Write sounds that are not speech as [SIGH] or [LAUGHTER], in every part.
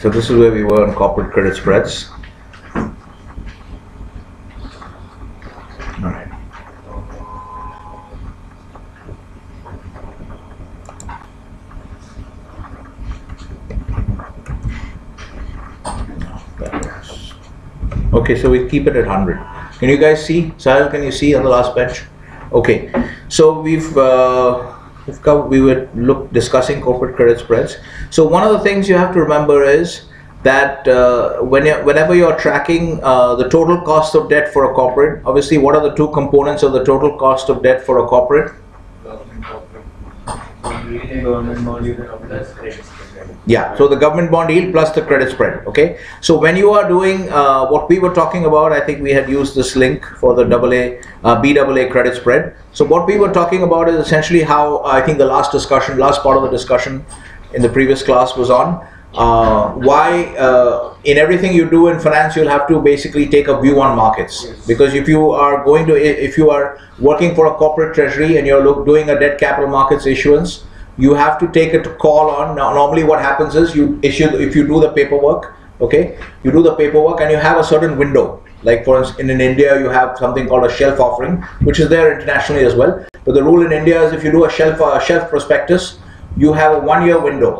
so this is where we were on corporate credit spreads. All right. Okay, so we keep it at 100. Can you guys see? Sahil, can you see on the last bench? Okay, so we've uh, we were look discussing corporate credit spreads. So one of the things you have to remember is that uh, when you, whenever you're tracking uh, the total cost of debt for a corporate, obviously, what are the two components of the total cost of debt for a corporate? Government bond yield plus credit Yeah, so the government bond yield plus the credit spread. Okay, so when you are doing uh, what we were talking about, I think we had used this link for the AA, uh, BAA credit spread. So what we were talking about is essentially how I think the last discussion, last part of the discussion in the previous class was on uh, why uh, in everything you do in finance you'll have to basically take a view on markets because if you are going to if you are working for a corporate treasury and you're look, doing a debt capital markets issuance you have to take a call on. Now normally what happens is you issue if you do the paperwork okay you do the paperwork and you have a certain window. Like for instance in, in india you have something called a shelf offering which is there internationally as well. But the rule in india is if you do a shelf shelf prospectus you have a one year window.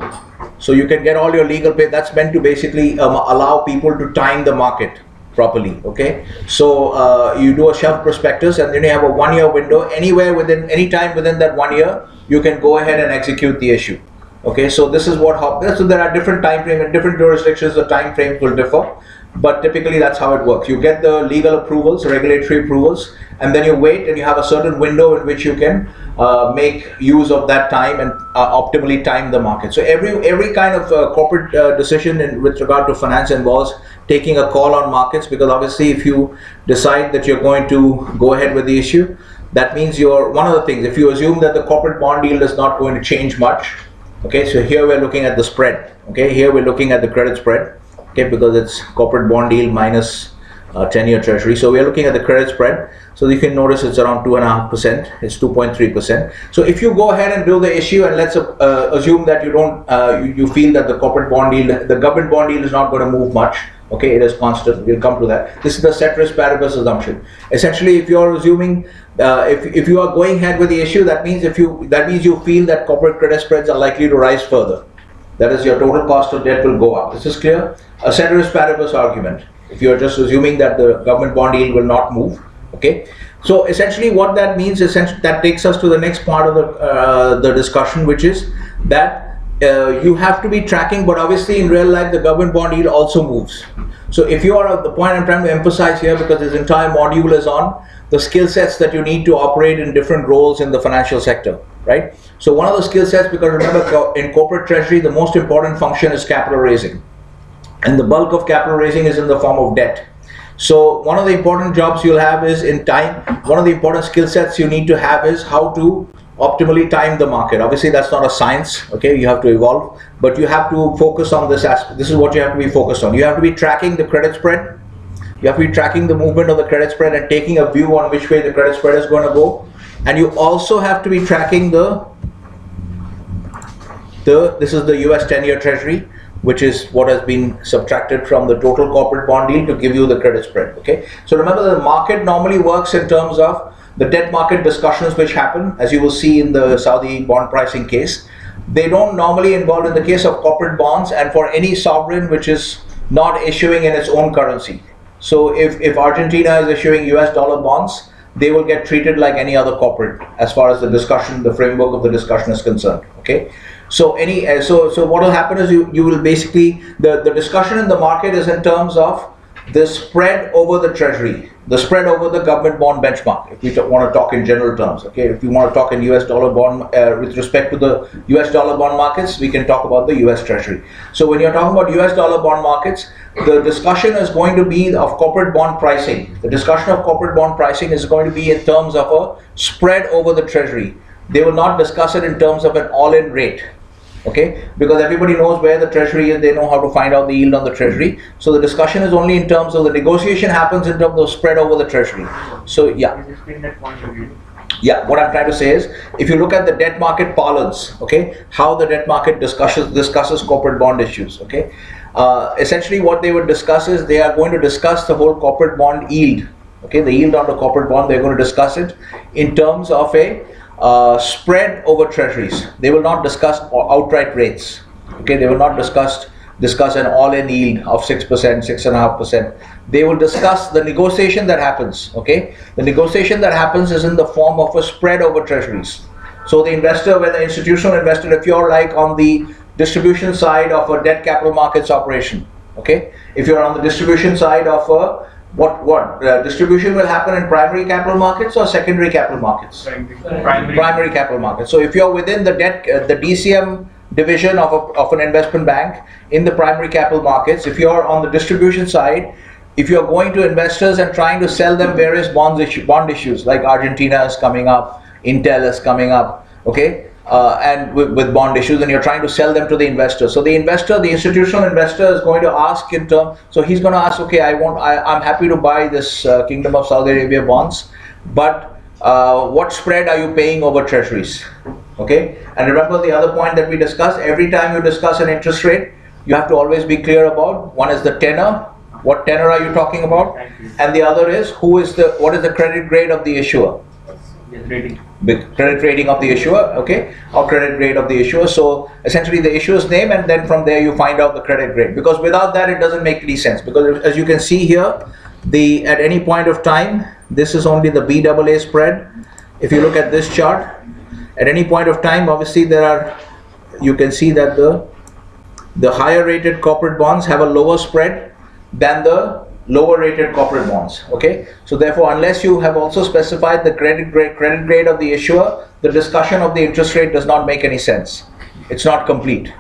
So you can get all your legal pay that's meant to basically um, allow people to time the market properly okay? So uh, you do a shelf prospectus and then you have a one year window anywhere within any time within that one year you can go ahead and execute the issue. Okay so this is what so there are different time frame in different jurisdictions the time frames will differ but typically that's how it works. You get the legal approvals regulatory approvals and then you wait and you have a certain window in which you can uh, make use of that time and uh, optimally time the market. So every every kind of uh, corporate uh, decision in, with regard to finance involves taking a call on markets because obviously if you decide that you're going to go ahead with the issue that means you're one of the things if you assume that the corporate bond yield is not going to change much okay so here we're looking at the spread okay here we're looking at the credit spread okay, because it's corporate bond yield uh, 10 year treasury. So we are looking at the credit spread. So you can notice it's around 2.5%, it's 2.3%. So if you go ahead and do the issue and let's uh, assume that you don't, uh, you, you, feel that the corporate bond yield, the government bond yield is not going to move much. Okay, it is constant. We'll come to that. This is the ceteris paribus assumption. Essentially, if you are assuming, uh, if, if you are going ahead with the issue, that means if you that means you feel that corporate credit spreads are likely to rise further. That is, your total cost of debt will go up. This is clear a ceteris paribus argument. If you are just assuming that the government bond yield will not move, okay. So essentially, what that means essentially that takes us to the next part of the uh, the discussion, which is that uh, you have to be tracking, but obviously in real life the government bond yield also moves. So if you are at the point I'm trying to emphasize here, because this entire module is on the skill sets that you need to operate in different roles in the financial sector, right? So one of the skill sets, because remember in corporate treasury, the most important function is capital raising and the bulk of capital raising is in the form of debt. So one of the important jobs you'll have is in time, one of the important skill sets you need to have is how to optimally time the market. Obviously that's not a science, okay, you have to evolve, but you have to focus on this aspect. This is what you have to be focused on. You have to be tracking the credit spread, you have to be tracking the movement of the credit spread and taking a view on which way the credit spread is going to go. And you also have to be tracking the, the this is the US 10 year treasury which is what has been subtracted from the total corporate bond yield to give you the credit spread. Okay. So remember the market normally works in terms of the debt market discussions which happen, as you will see in the Saudi bond pricing case. They don't normally involve in the case of corporate bonds and for any sovereign which is not issuing in its own currency. So if, if Argentina is issuing US dollar bonds, they will get treated like any other corporate as far as the discussion, the framework of the discussion is concerned. Okay. So any so so what will happen is you you will basically the the discussion in the market is in terms of the spread over the treasury, the spread over the government bond benchmark. If we want to talk in general terms, okay. If you want to talk in U.S. dollar bond uh, with respect to the U.S. dollar bond markets, we can talk about the U.S. treasury. So when you're talking about U.S. dollar bond markets, the discussion is going to be of corporate bond pricing. The discussion of corporate bond pricing is going to be in terms of a spread over the treasury. They will not discuss it in terms of an all-in rate okay? Because everybody knows where the treasury is they know how to find out the yield on the treasury. So the discussion is only in terms of the negotiation happens in terms of spread over the treasury. So yeah. Yeah what i'm trying to say is if you look at the debt market parlance okay how the debt market discusses discusses corporate bond issues okay uh, essentially what they would discuss is they are going to discuss the whole corporate bond yield. Okay, the yield on the corporate bond, they're going to discuss it in terms of a uh, spread over treasuries. They will not discuss outright rates. Okay, they will not discuss discuss an all-in yield of six percent, six and a half percent. They will discuss the negotiation that happens. Okay, the negotiation that happens is in the form of a spread over treasuries. So the investor, whether institutional investor, if you're like on the distribution side of a debt capital markets operation, okay, if you're on the distribution side of a what what uh, distribution will happen in primary capital markets or secondary capital markets? Primary. primary capital markets. So if you're within the debt, uh, the DCM division of, a, of an investment bank in the primary capital markets, if you're on the distribution side, if you're going to investors and trying to sell them various bonds issue, bond issues like Argentina is coming up, Intel is coming up, okay, uh, and with, with, bond issues, and you're trying to sell them to the investor. So the investor, the institutional investor, is going to ask in term. So he's going to ask, okay, I want, I, I'm happy to buy this uh, Kingdom of Saudi Arabia bonds, but uh, what spread are you paying over treasuries? Okay, and remember the other point that we discussed. Every time you discuss an interest rate, you have to always be clear about one is the tenor. What tenor are you talking about? And the other is who is the what is the credit grade of the issuer? Rating. credit rating of the issuer, okay, or credit grade of the issuer. So essentially the issuer's name, and then from there you find out the credit grade. Because without that, it doesn't make any sense. Because as you can see here, the at any point of time, this is only the BAA spread. If you look at this chart, at any point of time, obviously there are, you can see that the the higher rated corporate bonds have a lower spread than the lower rated corporate bonds okay? So therefore unless you have also specified the credit grade credit grade of the issuer the discussion of the interest rate does not make any sense. It's not complete.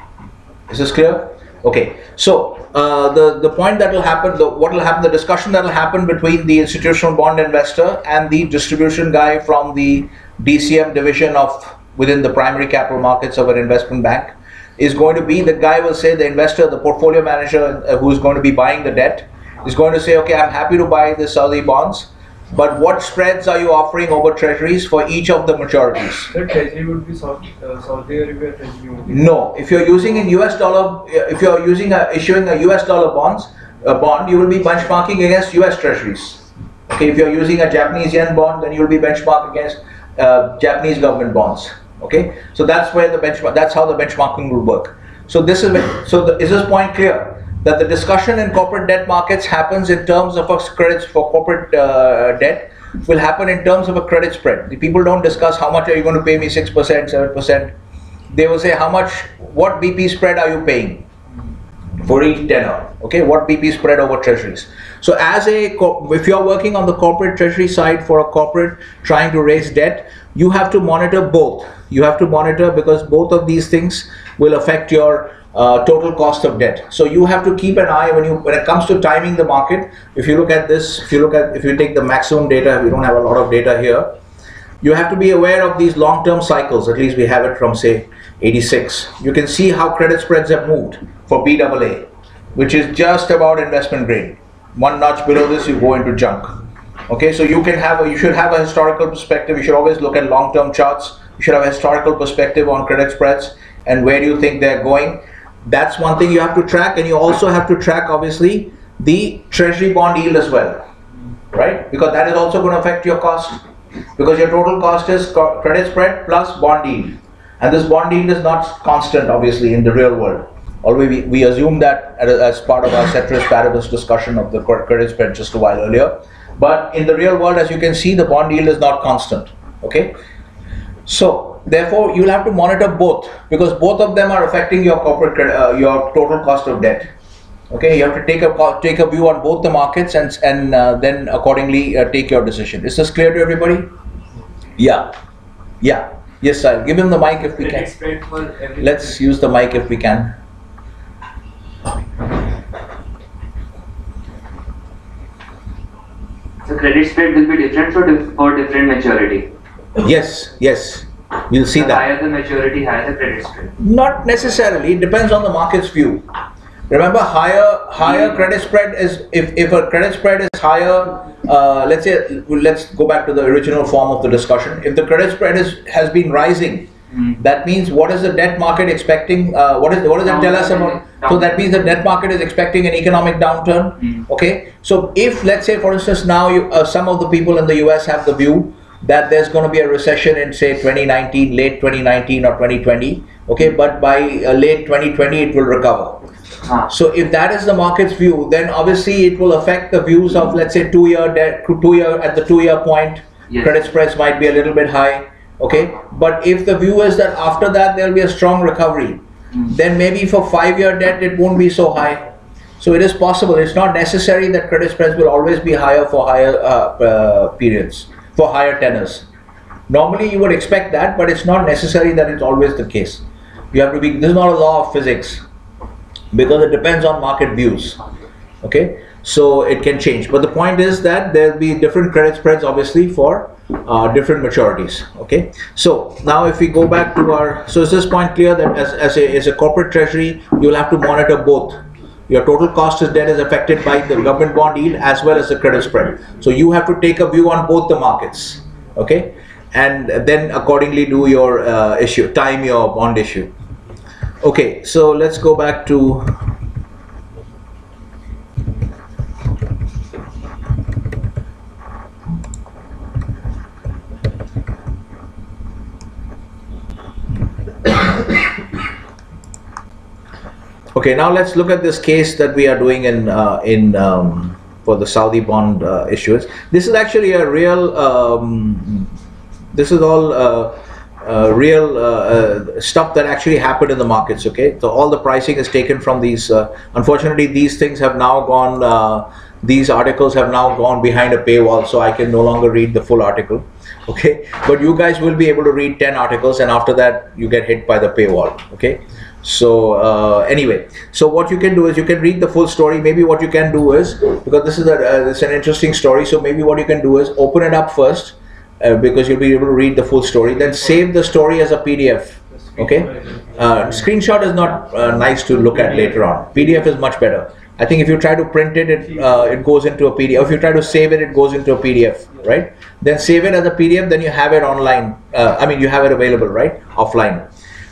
Is this clear? Okay. So uh, the the point that will happen the what will happen the discussion that will happen between the institutional bond investor and the distribution guy from the DCM division of within the primary capital markets of an investment bank is going to be the guy will say the investor the portfolio manager uh, who is going to be buying the debt is going to say, okay, I'm happy to buy the Saudi bonds, but what spreads are you offering over treasuries for each of the maturities? The treasury would be Saudi, uh, Saudi Arabia treasury. No, if you're using in US dollar, if you're using a, issuing a US dollar bonds, a bond, you will be benchmarking against US treasuries. Okay, if you're using a Japanese yen bond, then you will be benchmarked against uh, Japanese government bonds. Okay, so that's where the benchmark. That's how the benchmarking will work. So this is so. The, is this point clear? That the discussion in corporate debt markets happens in terms of a credits for corporate uh, debt will happen in terms of a credit spread. The people don't discuss how much are you going to pay me 6%, 7%. They will say how much, what BP spread are you paying for each tenor? Okay, what BP spread over treasuries. So as a, if you're working on the corporate treasury side for a corporate trying to raise debt, you have to monitor both. You have to monitor because both of these things will affect your uh, total cost of debt. So you have to keep an eye when you when it comes to timing the market. If you look at this, if you look at if you take the maximum data, we don't have a lot of data here. You have to be aware of these long-term cycles. At least we have it from say 86. You can see how credit spreads have moved for BAA, which is just about investment grade. One notch below this, you go into junk. Okay, so you can have a, you should have a historical perspective. You should always look at long-term charts. You should have a historical perspective on credit spreads and where do you think they're going that's one thing you have to track and you also have to track obviously the treasury bond yield as well right? Because that is also going to affect your cost because your total cost is credit spread plus bond yield. And this bond yield is not constant obviously in the real world. Although we, we assume that as part of our ceteris paribus discussion of the credit spread just a while earlier. But in the real world as you can see the bond yield is not constant okay? So therefore you'll have to monitor both because both of them are affecting your corporate uh, your total cost of debt. Okay you have to take a take a view on both the markets and and uh, then accordingly uh, take your decision. Is this clear to everybody? Yeah. Yeah. Yes i'll give him the mic if we can. let's use the mic if we can. So credit spread will be different for, for different maturity? Yes yes We'll see the that. Higher the maturity, higher the credit spread. Not necessarily. It depends on the market's view. Remember, higher higher mm. credit spread is if, if a credit spread is higher. Uh, let's say let's go back to the original form of the discussion. If the credit spread is has been rising, mm. that means what is the debt market expecting? Uh, what is what does it tell us about So that means the debt market is expecting an economic downturn. Mm. Okay. So if let's say, for instance, now you, uh, some of the people in the U.S. have the view that there's going to be a recession in say 2019, late 2019 or 2020. Okay, but by uh, late 2020 it will recover. So if that is the market's view, then obviously it will affect the views of let's say two-year debt, two-year at the two-year point, Yes. credit spreads might be a little bit high. Okay, but if the view is that after that there will be a strong recovery, Mm. then maybe for five-year debt it won't be so high. So it is possible. It's not necessary that credit spreads will always be higher for higher uh, uh, periods, for higher tenors. Normally you would expect that, but it's not necessary that it's always the case. You have to be. This is not a law of physics because it depends on market views. Okay, so it can change. But the point is that there'll be different credit spreads, obviously, for uh, different maturities. Okay, so now if we go back to our, so is this point clear that as, as, a, as a corporate treasury, you'll have to monitor both. Your total cost of debt is affected by the government bond yield as well as the credit spread. So you have to take a view on both the markets. Okay, and then accordingly do your uh, issue, time your bond issue. Okay, so let's go back to Okay, now let's look at this case that we are doing in uh, in um, for the Saudi bond uh, issuance. This is actually a real. Um, this is all uh, uh, real uh, uh, stuff that actually happened in the markets. Okay, so all the pricing is taken from these. Unfortunately, these things have now gone. These articles have now gone behind a paywall, so I can no longer read the full article. Okay, but you guys will be able to read ten articles, and after that, you get hit by the paywall. Okay. So uh, anyway, so what you can do is you can read the full story. Maybe what you can do is because this is a uh, it's an interesting story. So maybe what you can do is open it up first uh, because you'll be able to read the full story. Then save the story as a PDF. Okay. Uh, screenshot is not uh, nice to look at later on. PDF is much better. I think if you try to print it, it uh, it goes into a PDF. If you try to save it, it goes into a PDF, right? Then save it as a PDF. Then you have it online. I mean, you have it available, right? Offline.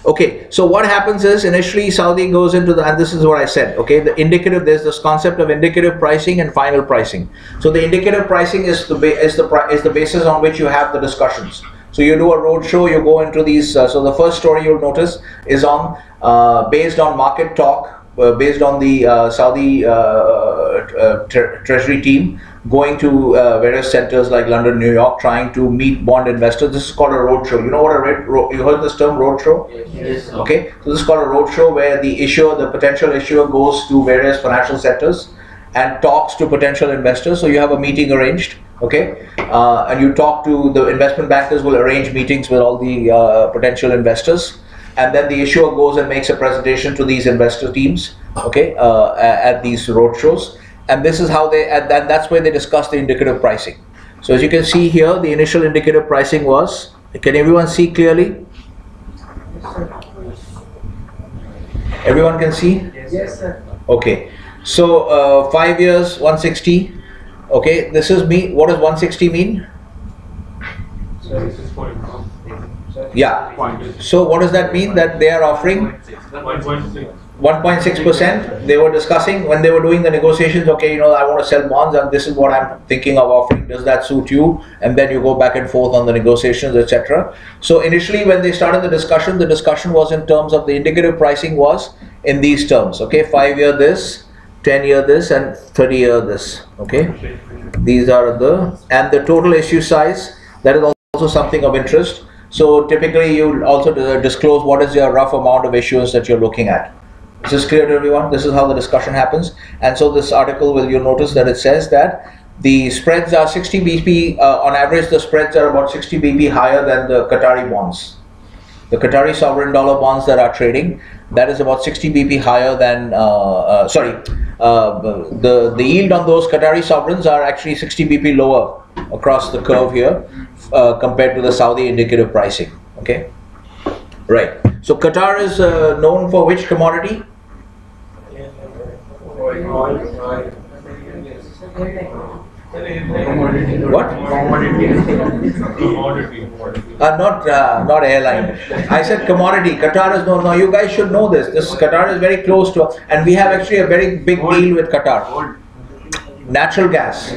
Okay, so what happens is initially Saudi goes into the, and this is what I said, okay, the indicative, there's this concept of indicative pricing and final pricing. So the indicative pricing is the, is the, is the basis on which you have the discussions. So you do a roadshow, you go into these, uh, so the first story you'll notice is on, uh, based on market talk, uh, based on the uh, Saudi uh, uh, tre- treasury team going to uh, various centers like London, New York, trying to meet bond investors. This is called a roadshow. You know what a red, ro- you heard this term roadshow? Yes. yes Okay, so this is called a roadshow where the issuer, the potential issuer, goes to various financial centers and talks to potential investors. So you have a meeting arranged, okay, uh, and you talk to the investment bankers will arrange meetings with all the uh, potential investors, and then the issuer goes and makes a presentation to these investor teams, okay, uh, at these roadshows, and this is how they, and then that's where they discuss the indicative pricing. So as you can see here, the initial indicative pricing was. Can everyone see clearly? Everyone can see? Yes, sir. Okay. So uh, five years, 160. Okay, this is me. What does 160 mean? Sir, this is point. Yeah. Point. So what does that mean? That they are offering One point six. 1.6%. They were discussing when they were doing the negotiations. Okay, you know, I want to sell bonds, and this is what I'm thinking of offering. Does that suit you? And then you go back and forth on the negotiations, etc. So initially, when they started the discussion, the discussion was in terms of the indicative pricing was in these terms. Okay, five year this, 10 year this, and 30 year this. Okay. These are the and the total issue size. That is also something of interest. So typically, you also uh, disclose what is your rough amount of issues that you're looking at. Is this clear to everyone? This is how the discussion happens. And so this article, will you notice that it says that the spreads are 60 BP uh, on average. The spreads are about 60 BP higher than the Qatari bonds. The Qatari sovereign dollar bonds that are trading, that is about 60 BP higher than, uh, uh, sorry, uh, the, the yield on those Qatari sovereigns are actually 60 BP lower across the curve here uh, compared to the Saudi indicative pricing. Okay, right. So Qatar is uh, known for which commodity? What? Commodity. Uh, not uh, not airline. I said commodity. Qatar is no no. You guys should know this. This Qatar is very close to, and we have actually a very big deal with Qatar. Natural gas.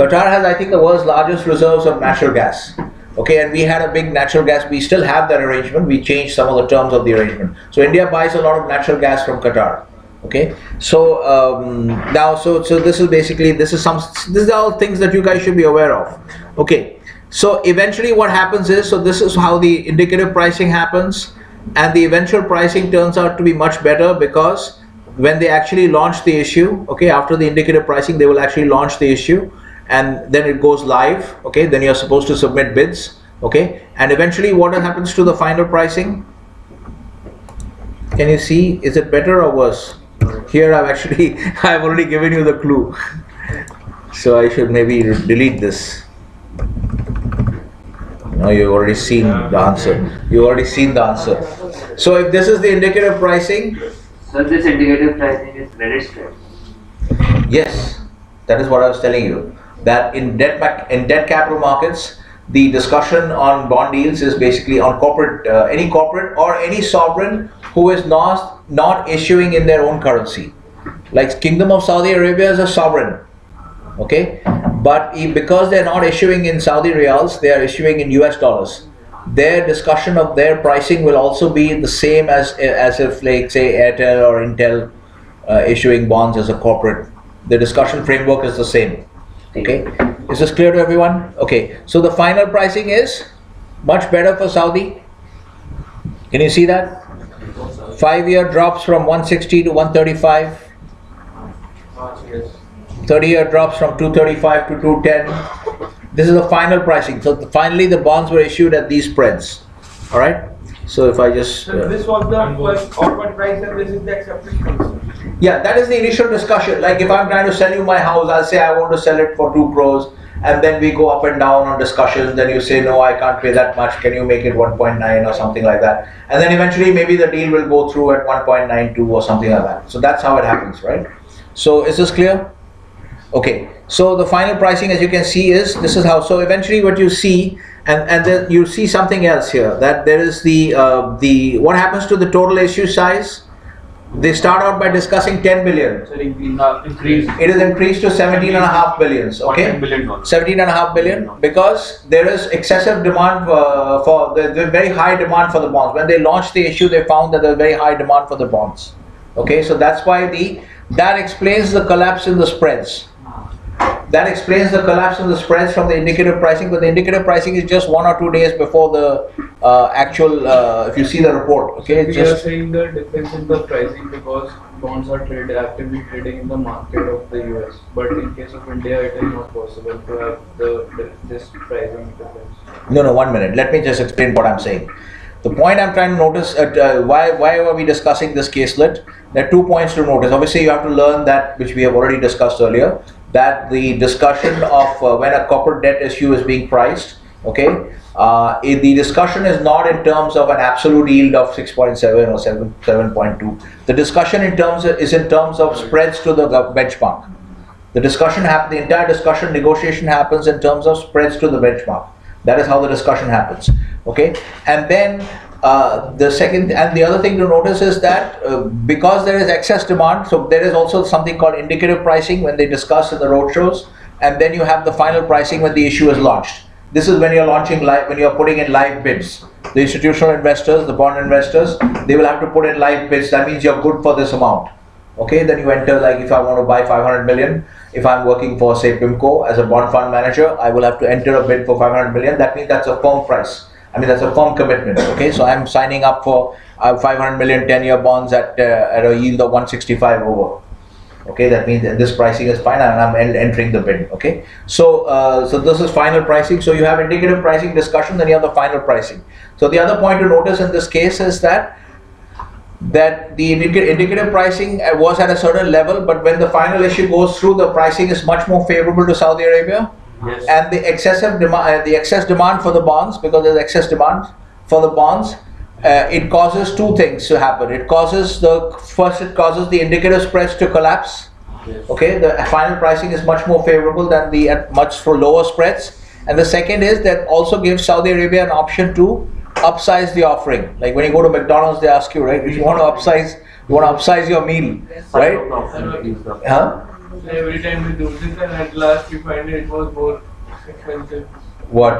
Qatar has, I think, the world's largest reserves of natural gas. Okay, and we had a big natural gas. We still have that arrangement. We changed some of the terms of the arrangement. So India buys a lot of natural gas from Qatar. Okay, so um, now, so so this is basically this is some this is all things that you guys should be aware of. Okay, so eventually what happens is so this is how the indicative pricing happens, and the eventual pricing turns out to be much better because when they actually launch the issue, okay, after the indicative pricing, they will actually launch the issue. And then it goes live, okay, then you're supposed to submit bids, okay, and eventually what happens to the final pricing? Can you see, is it better or worse? Here I've actually, [LAUGHS] I've already given you the clue. So I should maybe delete this. No, you've already seen the answer. You've already seen the answer. So if this is the indicative pricing, So this indicative pricing is credit spread. Yes, that is what I was telling you. That in debt back, in debt capital markets, the discussion on bond deals is basically on corporate, uh, any corporate or any sovereign who is not not issuing in their own currency. Like Kingdom of Saudi Arabia is a sovereign, okay, but because they're not issuing in Saudi riyals, they are issuing in U.S. dollars. Their discussion of their pricing will also be the same as as if, like, say, Airtel or Intel uh, issuing bonds as a corporate. The discussion framework is the same. Okay, is this clear to everyone? Okay, so the final pricing is much better for Saudi. Can you see that? Five year drops from 160 to 135. 30 year drops from 235 to 210. This is the final pricing. So the- finally, the bonds were issued at these spreads. All right. So if I just So uh, this was the first price and this is the accepted price. Yeah, that is the initial discussion. Like if I'm trying to sell you my house, I'll say I want to sell it for two crores, and then we go up and down on discussions. Then you say no, I can't pay that much. Can you make it 1.9 or something like that? And then eventually maybe the deal will go through at 1.92 or something like that. So that's how it happens, right? So is this clear? Okay. So the final pricing, as you can see, is this is how. So eventually, what you see, and and then you see something else here that there is the uh, the what happens to the total issue size. They start out by discussing 10 billion. Sir, increase. It is increased to 17 and a half billions, okay? billion 17 and a half billion because there is excessive demand uh, for the, the very high demand for the bonds. When they launched the issue, they found that there was very high demand for the bonds. Okay, so that's why the that explains the collapse in the spreads. That explains the collapse in the spreads from the indicative pricing, but the indicative pricing is just one or two days before the uh, actual. Uh, if you see the report, okay, it's We are saying the difference in the pricing because bonds are traded actively trading in the market of the US. But in case of India, it is not possible to have the this pricing difference. No, no, one minute. Let me just explain what I'm saying. The point I'm trying to notice, uh, uh, why, why are we discussing this caselet? There are two points to notice. Obviously, you have to learn that, which we have already discussed earlier, that the discussion of uh, when a corporate debt issue is being priced, okay, uh, the discussion is not in terms of an absolute yield of 6.7 or 7, 7.2. The discussion in terms of, is in terms of spreads to the benchmark. The discussion hap- the entire discussion negotiation happens in terms of spreads to the benchmark. That is how the discussion happens. Okay, and then uh, the second and the other thing to notice is that uh, because there is excess demand, so there is also something called indicative pricing when they discuss in the roadshows, and then you have the final pricing when the issue is launched. This is when you're launching live, when you're putting in live bids. The institutional investors, the bond investors, they will have to put in live bids. That means you're good for this amount. Okay, then you enter like if I want to buy 500 million, if I'm working for say PIMCO as a bond fund manager, I will have to enter a bid for 500 million. That means that's a firm price. I mean that's a firm commitment. Okay, so I'm signing up for uh, 500 million 10-year bonds at uh, at a yield of 165 over. Okay, that means that this pricing is fine and I'm en- entering the bid. Okay, so uh, so this is final pricing. So you have indicative pricing discussion, then you have the final pricing. So the other point to notice in this case is that that the indica- indicative pricing uh, was at a certain level, but when the final issue goes through, the pricing is much more favorable to Saudi Arabia, Yes. and the excessive demand, uh, the excess demand for the bonds, because there's excess demand for the bonds, uh, it causes two things to happen. It causes the first, it causes the indicative spreads to collapse, Okay, the final pricing is much more favorable than the at much for lower spreads. And the second is that also gives Saudi Arabia an option to upsize the offering. Like when you go to McDonald's, they ask you, right, if you want to upsize, you want to upsize your meal, right? Huh? Every time we do this, and at last we find it was more expensive What?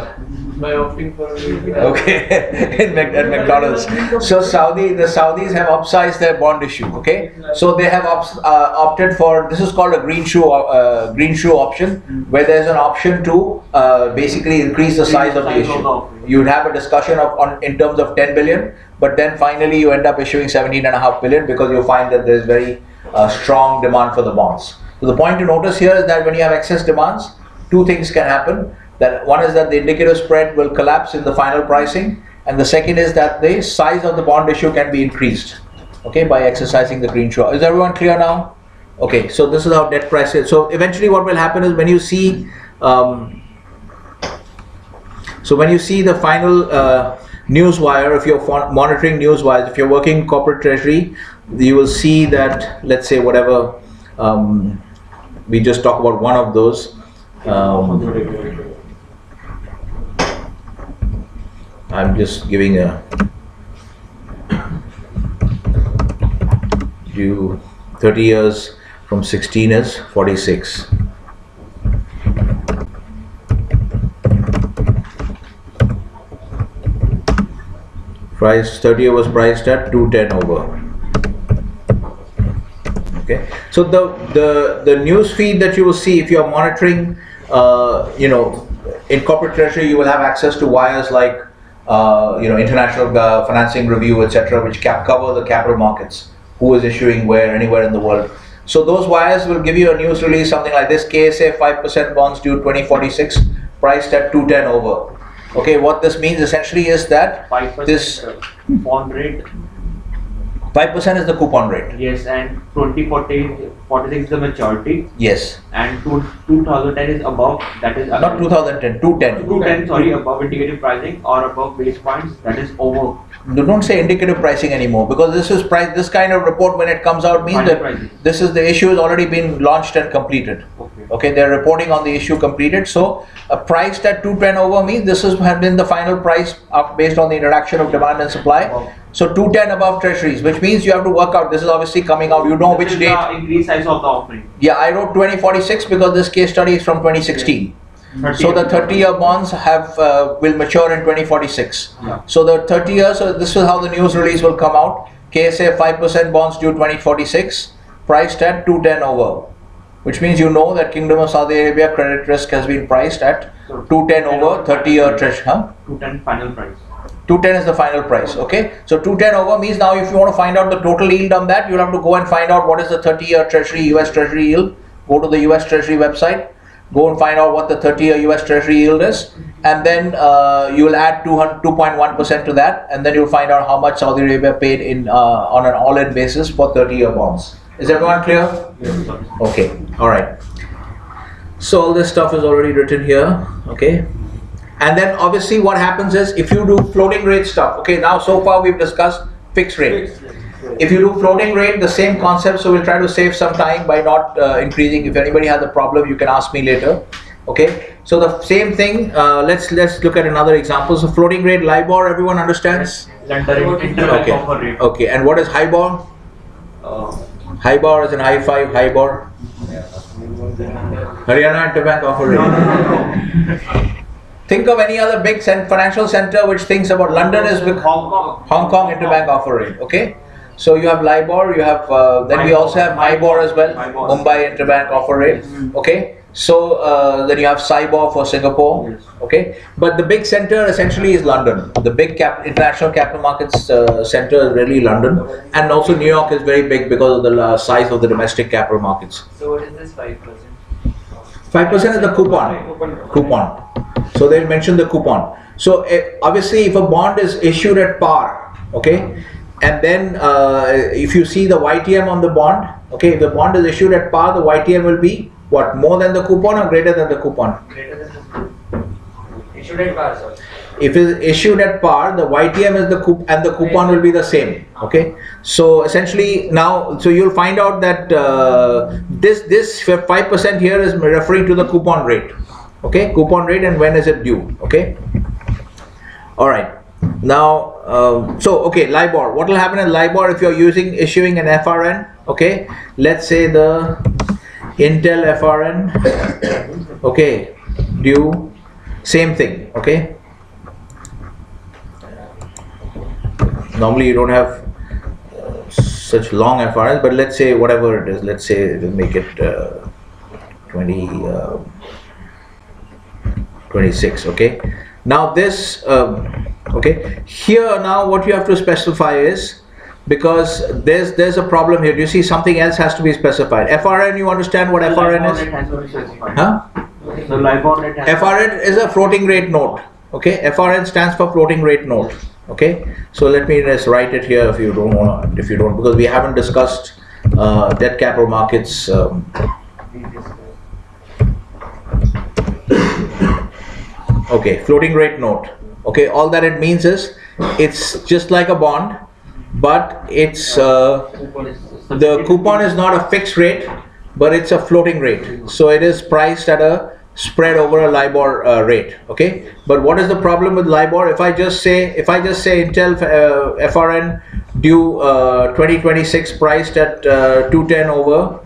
by opting for a. Okay, [LAUGHS] in Mc- at McDonald's. So Saudi, the Saudis have upsized their bond issue. Okay, so they have ups, uh, opted for this is called a green shoe uh, green shoe option, where there's an option to uh, basically increase the size of the issue. You'd have a discussion of on in terms of 10 billion, but then finally you end up issuing 17 and a half billion because you find that there's very uh, strong demand for the bonds. So the point to notice here is that when you have excess demands, two things can happen. That one is that the indicative spread will collapse in the final pricing, and the second is that the size of the bond issue can be increased, okay, by exercising the green shoe. Is everyone clear now? Okay, so this is how debt price is. So eventually, what will happen is when you see, um, so when you see the final uh, news wire, if you're monitoring news wires, if you're working corporate treasury, you will see that let's say whatever um, we just talk about one of those. Um, I'm just giving a you 30 years from 16 is 46. Price 30 year was priced at 210 over. Okay, so the the the news feed that you will see if you are monitoring, uh, you know, in corporate treasury, you will have access to wires like uh, you know international uh, financing review, etc., which cap- cover the capital markets, who is issuing where, anywhere in the world. So those wires will give you a news release, something like this: KSA five percent bonds due 2046, priced at 210 over. Okay, what this means essentially is that Five this bond rate, five percent is the coupon rate. yes, and 2040, 46 is the maturity, Yes, and two, 2010 is above, that is. not 2010, 210. 210, sorry, above indicative pricing or above base points, that is over. Don't say indicative pricing anymore because this is price. This kind of report when it comes out means Final that pricing. this is the issue has already been launched and completed. Okay. Okay, they're reporting on the issue completed. So a price that 210 over means this has had been the final price of, based on the interaction of demand and supply. So 210 above treasuries, which means you have to work out. This is obviously coming out. You know This which is date. the increased size of the offering. Yeah, I wrote 2046 because this case study is from 2016. 30 So the 30 year bonds have uh, will mature in 2046. Yeah. So the 30 years, so this is how the news release will come out. KSA 5% bonds due 2046, priced at 210 over, which means you know that Kingdom of Saudi Arabia credit risk has been priced at 210 over 30 year treasury. Huh? 210 final price. 210 is the final price. Okay, so 210 over means now if you want to find out the total yield on that, you'll have to go and find out what is the 30 year treasury, US treasury yield. Go to the US treasury website go and find out what the 30 year US Treasury yield is, and then uh, you will add 2.1% to that, and then you'll find out how much Saudi Arabia paid in uh, on an all in basis for 30 year bonds. Is everyone clear? Okay, all right. So all this stuff is already written here, okay? And then obviously what happens is if you do floating rate stuff, okay, now so far we've discussed fixed rate. If you do floating rate, the same concept, so we'll try to save some time by not uh, increasing. If anybody has a problem, you can ask me later. Okay, so the same thing. Uh, let's let's look at another example. So floating rate LIBOR, everyone understands. Lender interbank Okay. offer rate. Okay, and what is HIBOR? Uh, HIBOR is an high five HIBOR. Haryana Interbank offer rate. Think of any other big cen- financial center which thinks about London is big. Hong Kong. Hong Kong interbank offer rate. Okay, so you have LIBOR, you have uh, then we also have MIBOR as well, MIBOR. Mumbai interbank offer rate. Okay, so uh, then you have SIBOR for Singapore. Yes. Okay, but the big center essentially is London. The big cap international capital markets uh, center is really London, and also New York is very big because of the uh, size of the domestic capital markets. So what is this five percent? Five percent is the coupon. Coupon. So they mentioned the coupon. So eh, obviously, if a bond is issued at par, okay, and then uh, if you see the YTM on the bond, okay, if the bond is issued at par, the YTM will be what more than the coupon or greater than the coupon? Greater than the Issued at par, sir. If it is issued at par, the YTM is the coup and the coupon will be the same. Okay. So essentially now, so you'll find out that uh, this this five percent here is referring to the coupon rate. Okay, coupon rate and when is it due? Okay. All right. Now, uh, so okay, LIBOR. What will happen in LIBOR if you're using issuing an FRN? Okay, let's say the Intel FRN. [COUGHS] Okay, due. Same thing. Okay. Normally you don't have uh, such long FRNs, but let's say whatever it is. Let's say we'll make it uh, 20. Uh, 26 okay now this um, okay? Here now what you have to specify is because there's there's a problem here. Do you see something else has to be specified. Frn you understand what The frn is? has to be specified. huh? The LIBOR rate has frn is a floating rate note okay? Frn stands for floating rate note okay? So let me just write it here if you don't want if you don't because we haven't discussed uh, debt capital markets um, [COUGHS] Okay, floating rate note. Okay, all that it means is it's just like a bond, but it's uh, the coupon is not a fixed rate, but it's a floating rate. So it is priced at a spread over a LIBOR uh, rate. Okay, but what is the problem with LIBOR? If I just say if I just say Intel uh, FRN due uh, 2026 priced at uh, 210 over.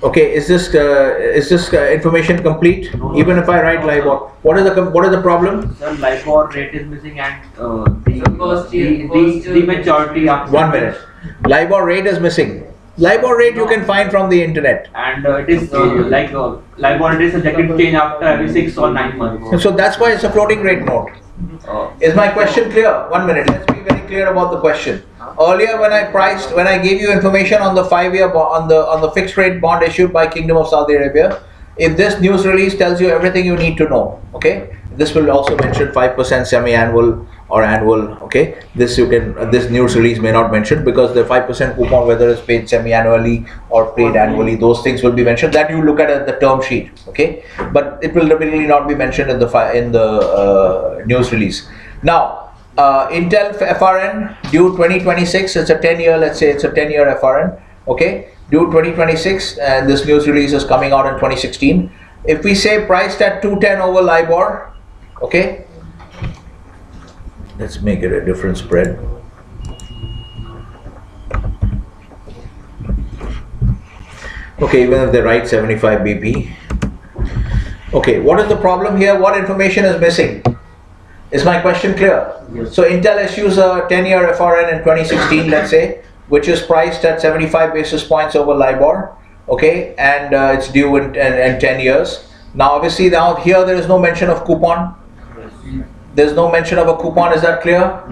Okay, is this uh, is this uh, information complete? Even if I write LIBOR, what is the what is the problem? The LIBOR rate is missing and uh, the, The first year- the, the, the year- maturity after One minute. LIBOR rate is missing. LIBOR rate you can find from the internet. And uh, it is uh, like uh, LIBOR rate is subjected to change after every six or nine months. So that's why it's a floating rate note. Uh, Is my question clear? One minute. Let's be very clear about the question. Earlier, when I priced, when I gave you information on the five-year on the on the fixed rate bond issued by Kingdom of Saudi Arabia, if this news release tells you everything you need to know, okay, this will also mention five percent semi-annual or annual. Okay, this you can uh, this news release may not mention because the five percent coupon, whether it's paid semi-annually or paid annually, those things will be mentioned. That you look at at the term sheet. Okay, but it will definitely not be mentioned in the in the uh, news release. Now uh, Intel FRN due 2026. It's a 10 year. Let's say it's a 10 year FRN. Okay, due 2026, and this news release is coming out in 2016. If we say priced at 210 over LIBOR, okay, let's make it a different spread. Okay, even if they write 75 BP. Okay, what is the problem here? What information is missing? Is my question clear? So Intel issues a 10-year FRN in 2016, [CLEARS THROAT] let's say, which is priced at 75 basis points over LIBOR, okay, and uh, it's due in, in, in 10 years. Now, obviously, now here there is no mention of coupon. There's no mention of a coupon. Is that clear?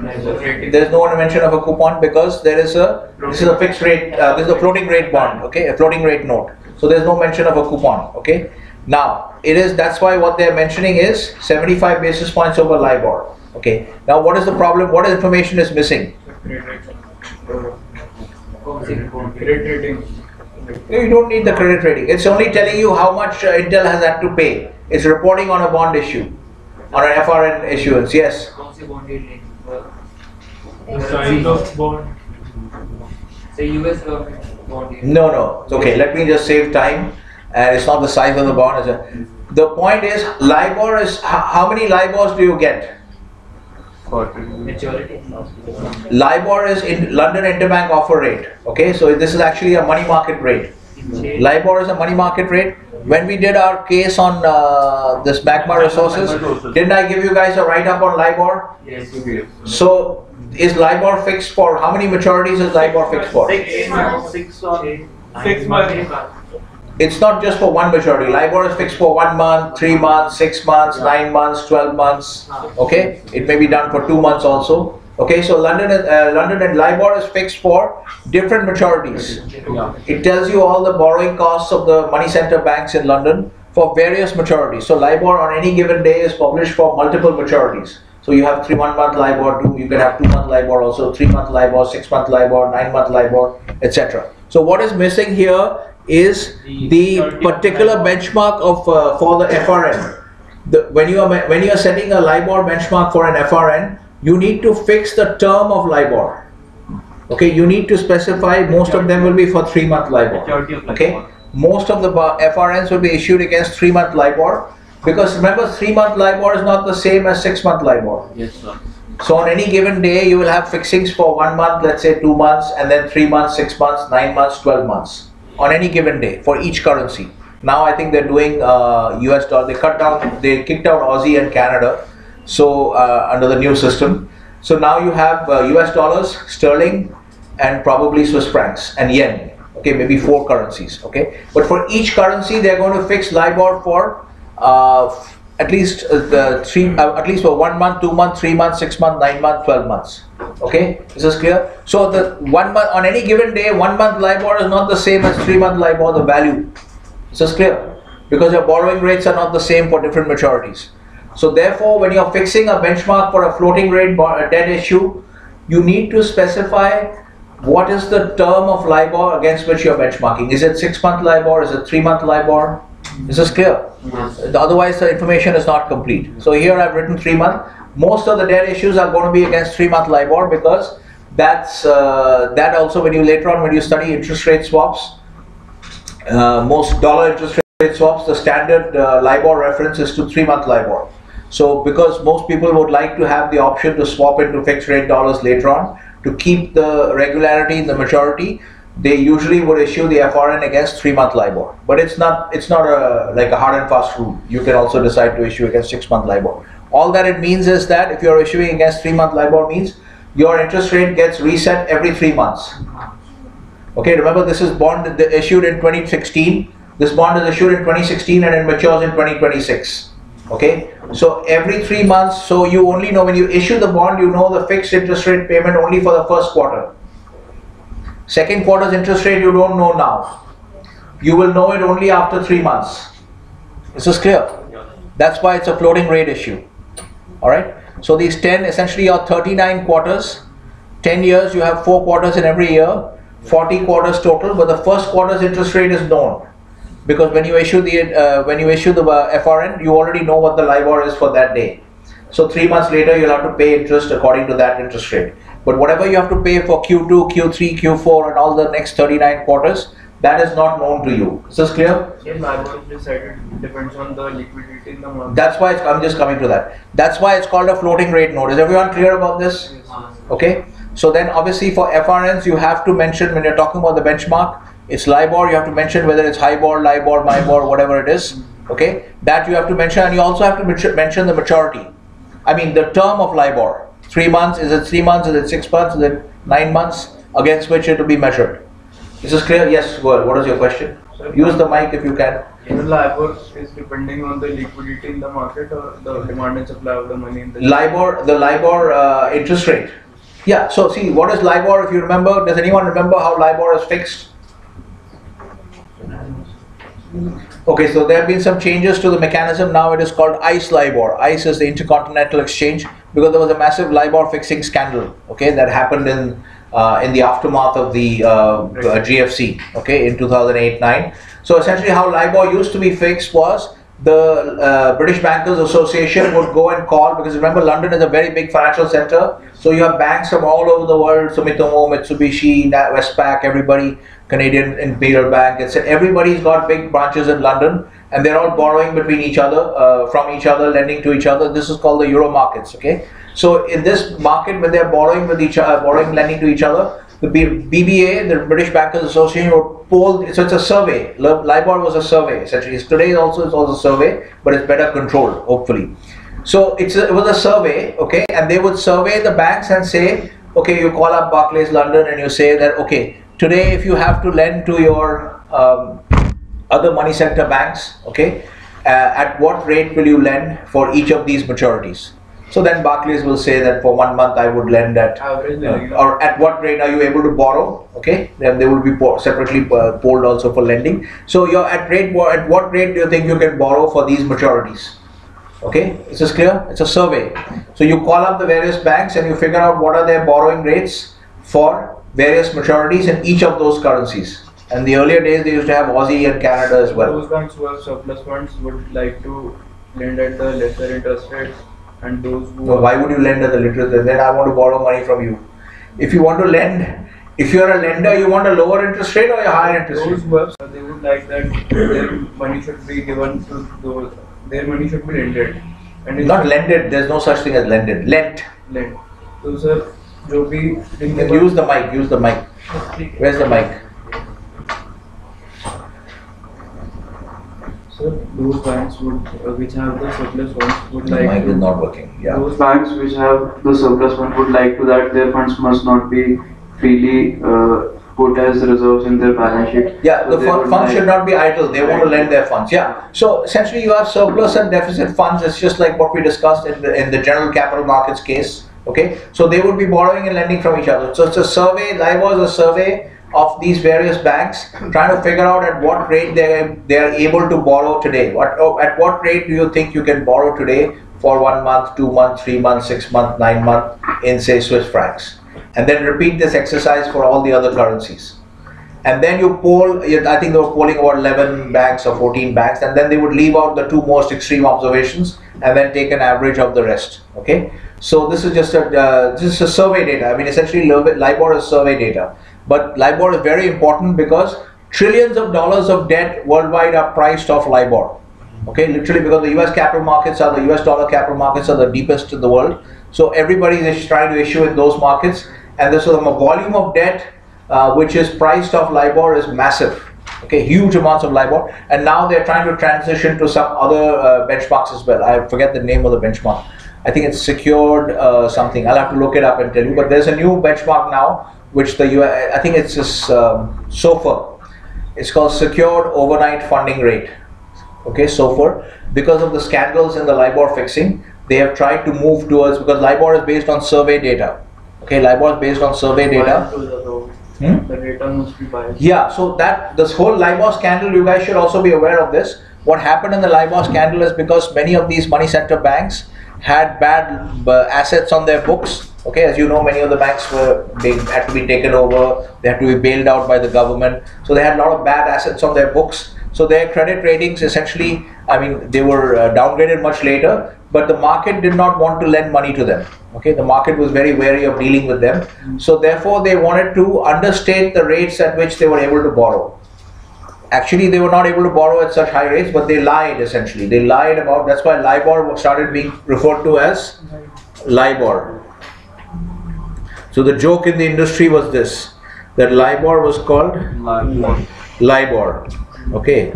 There's no mention of a coupon because there is a this is a fixed rate. Uh, this is a floating rate bond. Okay, a floating rate note. So there's no mention of a coupon. Okay. Now, it is that's why what they're mentioning is 75 basis points over LIBOR. Okay. Now, what is the problem? What information is missing? You don't need the credit rating. It's only telling you how much uh, Intel has had to pay. It's reporting on a bond issue, on an FRN issuance. Yes. The US government uh, bond. No, no. Okay, let me just save time. And it's not the size of the bond. It's a, the point is, LIBOR is how, how many LIBORs do you get? Maturity. LIBOR is in London interbank offer rate. Okay, so this is actually a money market rate. LIBOR is a money market rate. When we did our case on uh, this Magma resources, didn't I give you guys a write up on LIBOR? yes, you will. So is LIBOR fixed for how many maturities is LIBOR fixed for? Six, six or Six months. It's not just for one maturity. LIBOR is fixed for one month, three months, six months, nine months, twelve months. Okay, it may be done for two months also. Okay, so London, uh, London and LIBOR is fixed for different maturities. Yeah. It tells you all the borrowing costs of the money center banks in London for various maturities. So LIBOR on any given day is published for multiple maturities. So you have three one month LIBOR, two you can have two month LIBOR also, three month LIBOR, six month LIBOR, nine month LIBOR, etc. So what is missing here is The the maturity of particular benchmark of uh, for the FRN. the, when you are when you are setting a LIBOR benchmark for an FRN, you need to fix the term of LIBOR. Okay, you need to specify. Most of them will be for three month LIBOR. Okay, most of the FRNs will be issued against three month LIBOR because remember three month LIBOR is not the same as six month LIBOR. Yes, sir. So on any given day, you will have fixings for one month, let's say two months, and then three months, six months, nine months, twelve months on any given day for each currency. Now I think they're doing uh, US dollar. They cut down, they kicked out Aussie and Canada, so uh, under the new system. So now you have uh, US dollars, sterling, and probably Swiss francs and yen. Okay, maybe four currencies. Okay, but for each currency, they're going to fix LIBOR for uh, at least uh, the three, uh, at least for one month, two month, three months, six month, nine month, twelve months. Okay, this is clear? So the one month on any given day, one month LIBOR is not the same as three month LIBOR. The value. Is this clear? Because your borrowing rates are not the same for different maturities. So therefore, when you're fixing a benchmark for a floating rate debt issue, you need to specify what is the term of LIBOR against which you're benchmarking. Is it six month LIBOR? Is it three month LIBOR? This is clear? Otherwise, the information is not complete. So here I've written three month. Most of the debt issues are going to be against three month LIBOR because that's uh, that also when you later on when you study interest rate swaps, uh, most dollar interest rate swaps, the standard uh, LIBOR reference is to three month LIBOR. So because most people would like to have the option to swap into fixed rate dollars later on to keep the regularity in the maturity, they usually would issue the FRN against three month LIBOR. But it's not it's not a like a hard and fast rule. You can also decide to issue against six month LIBOR. All that it means is that if you're issuing against three month LIBOR means your interest rate gets reset every three months. Okay, remember this is bond issued in 2016. This bond is issued in 2016 and it matures in 2026. Okay, so every three months, so you only know when you issue the bond, you know the fixed interest rate payment only for the first quarter. Second quarter's interest rate you don't know now. You will know it only after three months. This is clear? That's why it's a floating rate issue. All right. So these 10 essentially are 39 quarters. 10 years, you have four quarters in every year, 40 quarters total. But the first quarter's interest rate is known because when you issue the uh, when you issue the uh, FRN, you already know what the LIBOR is for that day. So three months later, you'll have to pay interest according to that interest rate. But whatever you have to pay for Q2, Q3, Q4, and all the next 39 quarters, that is not known to you. Is this clear? Yes, LIBOR is decided depends on the liquidity in the market. That's why it's, I'm just coming to that. That's why it's called a floating rate note. Is everyone clear about this? Yes. Okay. So then obviously for FRNs you have to mention when you're talking about the benchmark, it's LIBOR, you have to mention whether it's HIBOR, LIBOR, MIBOR, whatever it is. Okay. That you have to mention and you also have to mention- mention the maturity. I mean the term of LIBOR. Three months, is it three months, is it six months, is it nine months against which it will be measured. Is this clear? Yes, go ahead. What is your question? Use the mic if you can. The LIBOR is depending on the liquidity in the market or the demand and supply of the money in the LIBOR, the LIBOR uh, interest rate. Yeah, so see, what is LIBOR? If you remember, does anyone remember how LIBOR is fixed? Okay, so there have been some changes to the mechanism. Now it is called ICE LIBOR. ICE is the Intercontinental Exchange because there was a massive LIBOR fixing scandal. Okay, that happened in uh, in the aftermath of the uh, uh, GFC. Okay, in 2008-9. So essentially, how LIBOR used to be fixed was the uh, British Bankers Association would go and call because remember London is a very big financial center. So you have banks from all over the world, Sumitomo, Mitsubishi, Westpac, everybody, Canadian Imperial Bank, etc. Everybody's got big branches in London, and they're all borrowing between each other, uh, from each other, lending to each other. This is called the Euro markets. Okay. So in this market, when they're borrowing with each other, borrowing, lending to each other, the BBA, the British Bankers Association, would poll. So it's a survey. LIBOR was a survey essentially. Today also it's also a survey, but it's better controlled, hopefully. So a, it was a survey, okay, and they would survey the banks and say, okay, you call up Barclays London and you say that, okay, today if you have to lend to your um, other money center banks, okay, uh, at what rate will you lend for each of these maturities? So then Barclays will say that for one month I would lend at uh, or at what rate are you able to borrow? Okay then they will be po- separately uh, polled also for lending. So you're at rate at what rate do you think you can borrow for these maturities? Okay is this clear? It's a survey. So you call up the various banks and you figure out what are their borrowing rates for various maturities in each of those currencies. And the earlier days they used to have aussie and canada as well. Those banks who have surplus funds would like to lend at the lesser interest rate, and those who why would you lend at the literature? Then I want to borrow money from you. If you want to lend, if you're a lender, you want a lower interest rate or a higher interest those rate? who have, they would like that their money should be given to those, their money should be lended. And it's Not lended, there's no such thing as lended. Lent. Lent. So sir, जो भी Use the mic, use the mic. Where's the mic? Sir, those banks would, uh, which have the surplus funds would The like mic to- is not working. Yeah. Those banks which have the surplus fund would like to that their funds must not be freely uh, put as reserves in their balance sheet. Yeah, So the they would funds like- should not be idle. They want to lend their funds. Yeah. So essentially, you have surplus and deficit funds. It's just like what we discussed in the in the general capital markets case. Okay. So they would be borrowing and lending from each other. So it's a survey. LIBOR is a survey of these various banks trying to figure out at what rate they they are able to borrow today. What oh, at what rate do you think you can borrow today for one month, two months, three months, six months, nine months in say Swiss francs, and then repeat this exercise for all the other currencies. And then you poll i think they were polling about 11 banks or 14 banks and then they would leave out the two most extreme observations and then take an average of the rest okay? So this is just a uh, this is a survey data. I mean essentially libor is survey data but libor is very important because trillions of dollars of debt worldwide are priced off libor okay literally because the us capital markets are the us dollar capital markets are the deepest in the world so everybody is trying to issue in those markets and the volume of debt uh, which is priced off LIBOR is massive. Okay, huge amounts of LIBOR, and now they're trying to transition to some other uh, benchmarks as well. I forget the name of the benchmark. I think it's secured uh, something. I'll have to look it up and tell you. But there's a new benchmark now, which the US, I think it's this um, SOFR. It's called Secured Overnight Funding Rate. Okay, SOFR. Because of the scandals in the LIBOR fixing, they have tried to move towards because LIBOR is based on survey data. Okay, LIBOR is based on survey data. Hmm? The data must be biased. Yeah, so that this whole LIBOR scandal, you guys should also be aware of this. What happened in the LIBOR scandal is because many of these money center banks had bad uh, assets on their books. Okay, as you know, many of the banks were they had to be taken over. They had to be bailed out by the government. So they had a lot of bad assets on their books. So their credit ratings essentially, I mean, they were uh, downgraded much later. But the market did not want to lend money to them. Okay, the market was very wary of dealing with them. So therefore, they wanted to understate the rates at which they were able to borrow. Actually, they were not able to borrow at such high rates, but they lied essentially. They lied about. That's why LIBOR started being referred to as LIBOR. So the joke in the industry was this: that LIBOR was called LIBOR. LIBOR. Okay.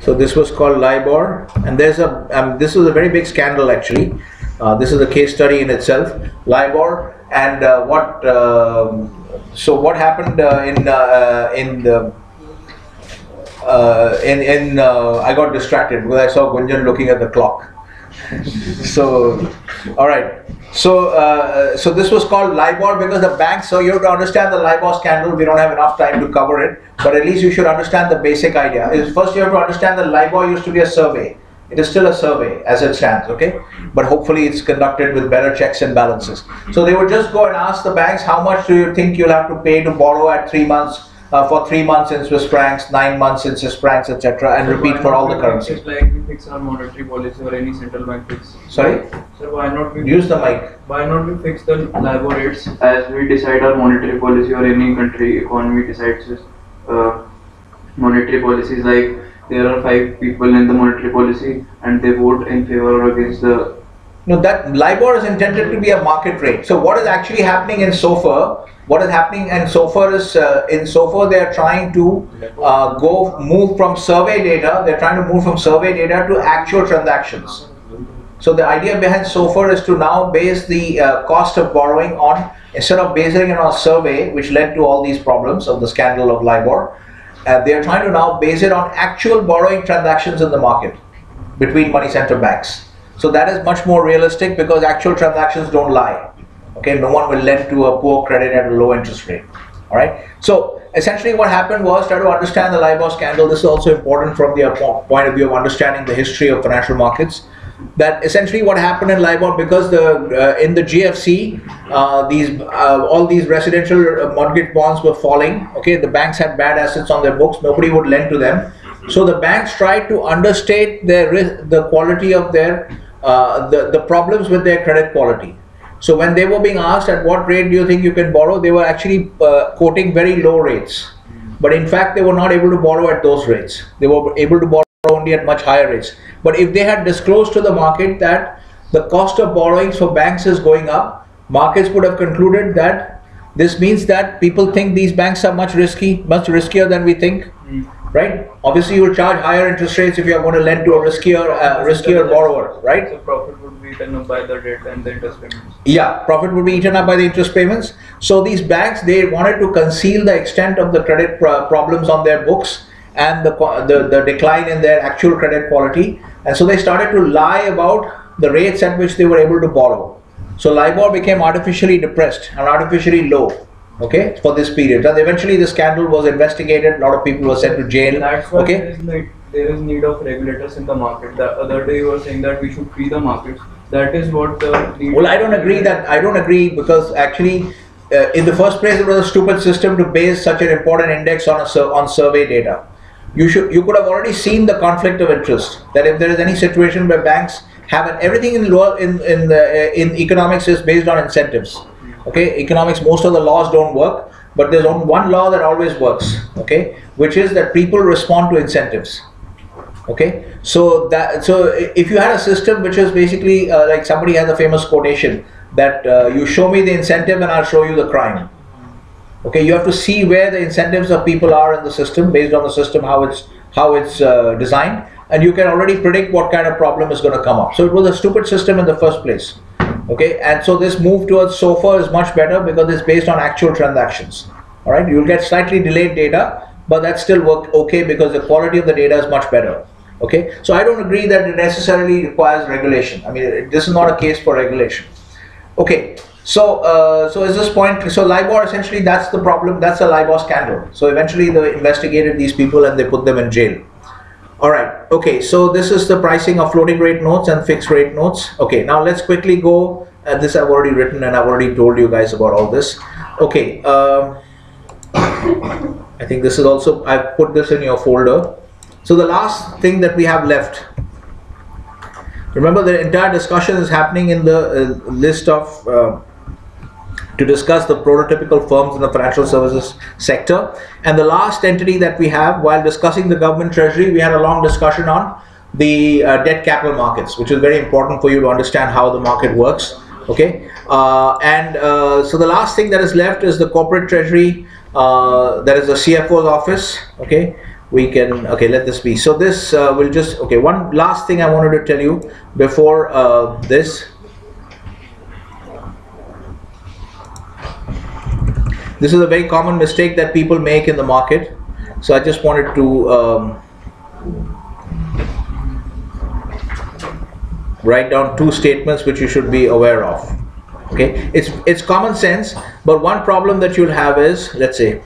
So this was called LIBOR, and there's a um, this was a very big scandal actually. Uh, this is a case study in itself, LIBOR, and uh, what. um so what happened uh, in uh, in the uh, in in uh, I got distracted because I saw Gunjan looking at the clock. [LAUGHS] so, all right. So, uh, so this was called LIBOR because the banks. So you have to understand the LIBOR scandal. We don't have enough time to cover it, but at least you should understand the basic idea. Is first you have to understand that LIBOR used to be a survey. It is still a survey as it stands, okay? But hopefully it's conducted with better checks and balances. So they would just go and ask the banks, how much do you think you'll have to pay to borrow at three months, uh, for three months in Swiss francs, nine months in Swiss francs, etc., and repeat for all the currencies. It's like we fix our monetary policy or any central bank fix. Sorry, Sir, why not we use the mic. why not we fix the LIBOR rates? As we decide our monetary policy or any country economy decides its uh, monetary policies, like there are five people in the monetary policy and they vote in favor or against the No, that LIBOR is intended to be a market rate. So what is actually happening in SOFR? What is happening in SOFR is uh, in SOFR they are trying to uh, go move from survey data. They're trying to move from survey data to actual transactions. So the idea behind SOFR is to now base the uh, cost of borrowing on instead of basing it on a survey, which led to all these problems of the scandal of LIBOR. Uh, they are trying to now base it on actual borrowing transactions in the market between money center banks. So that is much more realistic because actual transactions don't lie. Okay, no one will lend to a poor credit at a low interest rate. All right. So essentially, what happened was try to understand the LIBOR scandal. This is also important from the point of view of understanding the history of financial markets. That essentially what happened in LIBOR because the uh, in the GFC uh, these uh, all these residential uh, mortgage bonds were falling. Okay, the banks had bad assets on their books. Nobody would lend to them. So the banks tried to understate their risk, the quality of their uh, the the problems with their credit quality. So when they were being asked at what rate do you think you can borrow, they were actually uh, quoting very low rates. But in fact, they were not able to borrow at those rates. They were able to borrow only at much higher rates. But if they had disclosed to the market that the cost of borrowings for banks is going up, markets would have concluded that this means that people think these banks are much risky, much riskier than we think, right? Obviously, you will charge higher interest rates if you are going to lend to a riskier, uh, riskier borrower, right? So profit would be eaten up by the debt and the interest payments. Yeah, profit would be eaten up by the interest payments. So these banks, they wanted to conceal the extent of the credit pro- problems on their books and the, the the decline in their actual credit quality, and so they started to lie about the rates at which they were able to borrow. So LIBOR became artificially depressed and artificially low. Okay, for this period, and eventually the scandal was investigated. A lot of people were sent to jail. That's why Okay, there, is need, there is need of regulators in the market. The other day you were saying that we should free the markets. That is what the Well, I don't agree that I don't agree because actually, uh, in the first place, it was a stupid system to base such an important index on a sur- on survey data. You should you could have already seen the conflict of interest that if there is any situation where banks have an, everything in law in in the, uh, in economics is based on incentives. Okay, economics most of the laws don't work, but there's only one law that always works. Okay, which is that people respond to incentives okay? So that so if you had a system which is basically uh, like somebody has a famous quotation that uh, you show me the incentive and i'll show you the crime. Okay? You have to see where the incentives of people are in the system based on the system how it's how it's uh, designed and you can already predict what kind of problem is going to come up. So it was a stupid system in the first place. Okay? And so this move towards SOFR is much better because it's based on actual transactions. All right you'll get slightly delayed data but that still work okay because the quality of the data is much better okay? So i don't agree that it necessarily requires regulation. I mean this is not a case for regulation. Okay? So uh, so is this point so libor essentially that's the problem that's a libor scandal. So eventually they investigated these people and they put them in jail. All right okay. So this is the pricing of floating rate notes and fixed rate notes. Okay. Now let's quickly go uh, this i've already written and i've already told you guys about all this. Okay. Um, [COUGHS] i think this is also i put this in your folder so the last thing that we have left remember the entire discussion is happening in the uh, list of uh, to discuss the prototypical firms in the financial services sector. And the last entity that we have, while discussing the government treasury, we had a long discussion on the uh, debt capital markets, which is very important for you to understand how the market works. Okay, uh, and uh, so the last thing that is left is the corporate treasury. Uh, that is the CFO's office. Okay, we can okay let this be. So this uh, will just okay. One last thing I wanted to tell you before uh, this. This is a very common mistake that people make in the market. So I just wanted to um, write down two statements which you should be aware of. Okay, it's it's common sense, but one problem that you'll have is, let's say,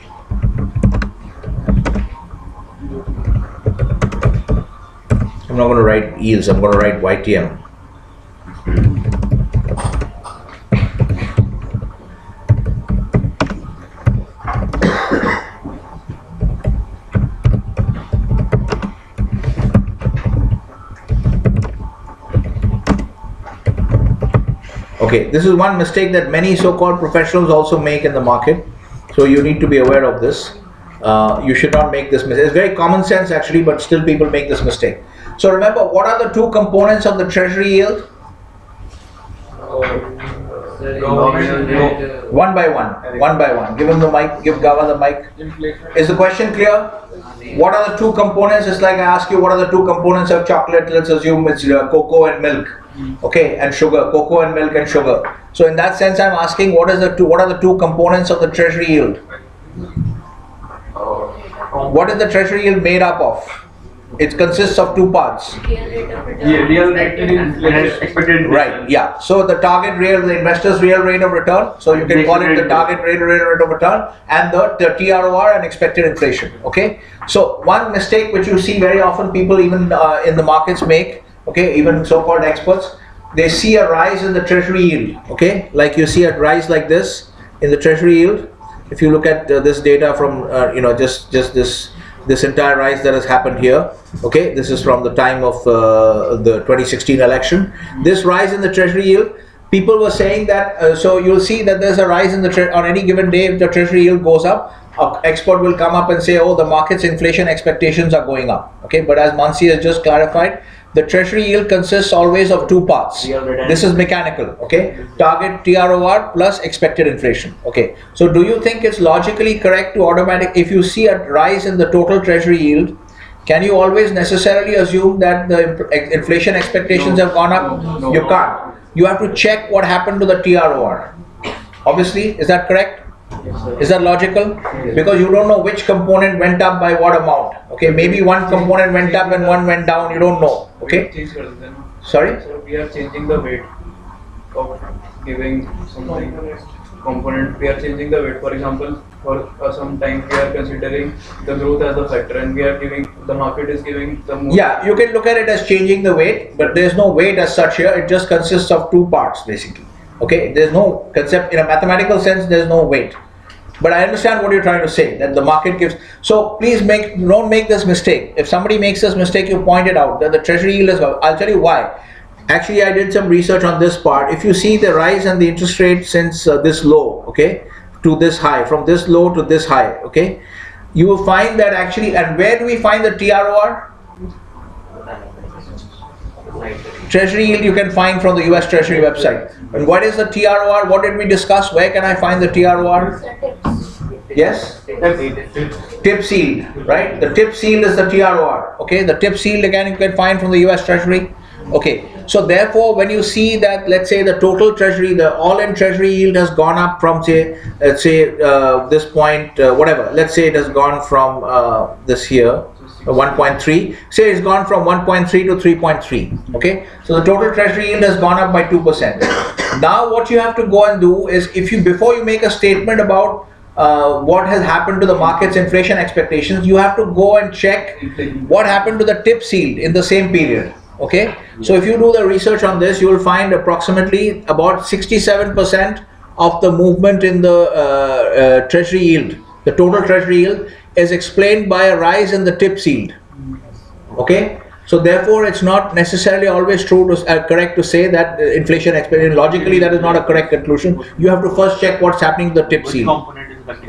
I'm not going to write yields. I'm going to write YTM. Okay, this is one mistake that many so-called professionals also make in the market. So you need to be aware of this. Uh, you should not make this mistake. It's very common sense actually, but still people make this mistake. So remember, what are the two components of the treasury yield? One by one, one by one. Give him the mic, give Gava the mic. Is the question clear? What are the two components? It's like I ask you, what are the two components of chocolate? Let's assume it's uh, cocoa and milk. Okay, and sugar, cocoa and milk and sugar. So in that sense, I'm asking, what is the two? What are the two components of the treasury yield? What is the treasury yield made up of? It consists of two parts. Yeah, real rate and expected Right, yeah. So the target rate, the investor's real rate of return, so you can call it the target rate, rate of return, and the, the TROR and expected inflation. Okay. So one mistake which you see very often people even uh, in the markets make, okay, even so-called experts, they see a rise in the treasury yield. Okay, like you see a rise like this in the treasury yield. If you look at uh, this data from uh, you know just just this this entire rise that has happened here. Okay, this is from the time of uh, the 2016 election. This rise in the treasury yield, people were saying that. Uh, so you'll see that there's a rise in the on any given day. If the treasury yield goes up, an expert will come up and say, "Oh, the market's inflation expectations are going up." Okay, but as Mansi has just clarified, the treasury yield consists always of two parts. This is mechanical. Okay, target TROR plus expected inflation. Okay, so do you think it's logically correct to automatic if you see a rise in the total treasury yield? Can you always necessarily assume that the inflation expectations have gone up? No, no. You can't. You have to check what happened to the TROR. Obviously, is that correct? Yes. Is that logical? Because you don't know which component went up by what amount. Okay, maybe one component went up and one went down. You don't know. Okay, have changed it then. sorry. So we are changing the weight of giving something component. We are changing the weight. For example, for uh, some time we are considering the growth as a factor, and we are giving the market is giving the more. Yeah, you can look at it as changing the weight, but there's no weight as such here. It just consists of two parts basically. Okay, there's no concept in a mathematical sense. There's no weight. But I understand what you're trying to say that the market gives. So please make don't make this mistake. If somebody makes this mistake, you point it out that the treasury yield is. I'll tell you why. Actually, I did some research on this part. If you see the rise in the interest rate since uh, this low, okay, to this high, from this low to this high, okay, you will find that actually. And where do we find the TROR? Treasury yield you can find from the US Treasury website. And what is the TROR? What did we discuss? Where can I find the TROR? Yes? Tip yield, right? The tip yield is the TROR. Okay, the tip yield again you can find from the US Treasury. Okay, so therefore, when you see that, let's say the total treasury, the all-in treasury yield has gone up from say, let's say uh, this point, uh, whatever. Let's say it has gone from uh, this here, 1.3. Say it's gone from 1.3 to 3.3. Okay, so the total treasury yield has gone up by two percent. Now, what you have to go and do is, if you before you make a statement about uh, what has happened to the market's inflation expectations, you have to go and check what happened to the tip yield in the same period. Okay, so if you do the research on this, you will find approximately about 67% of the movement in the uh, uh, treasury yield, the total treasury yield, is explained by a rise in the tip yield. Okay, so therefore, it's not necessarily always true to uh, correct to say that uh, inflation expectation. Logically, that is not a correct conclusion. You have to first check what's happening to the tip yield.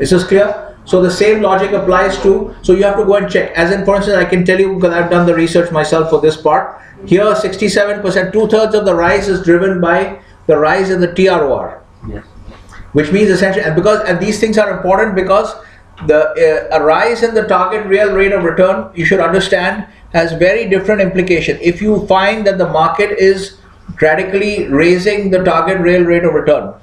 is? Is this clear? So the same logic applies to, so you have to go and check. As in, for instance, I can tell you because I've done the research myself for this part. Here, 67%, two thirds of the rise is driven by the rise in the TROR, Yes. which means essentially, and because, and these things are important because the uh, a rise in the target real rate of return, you should understand, has very different implication. If you find that the market is radically raising the target real rate of return,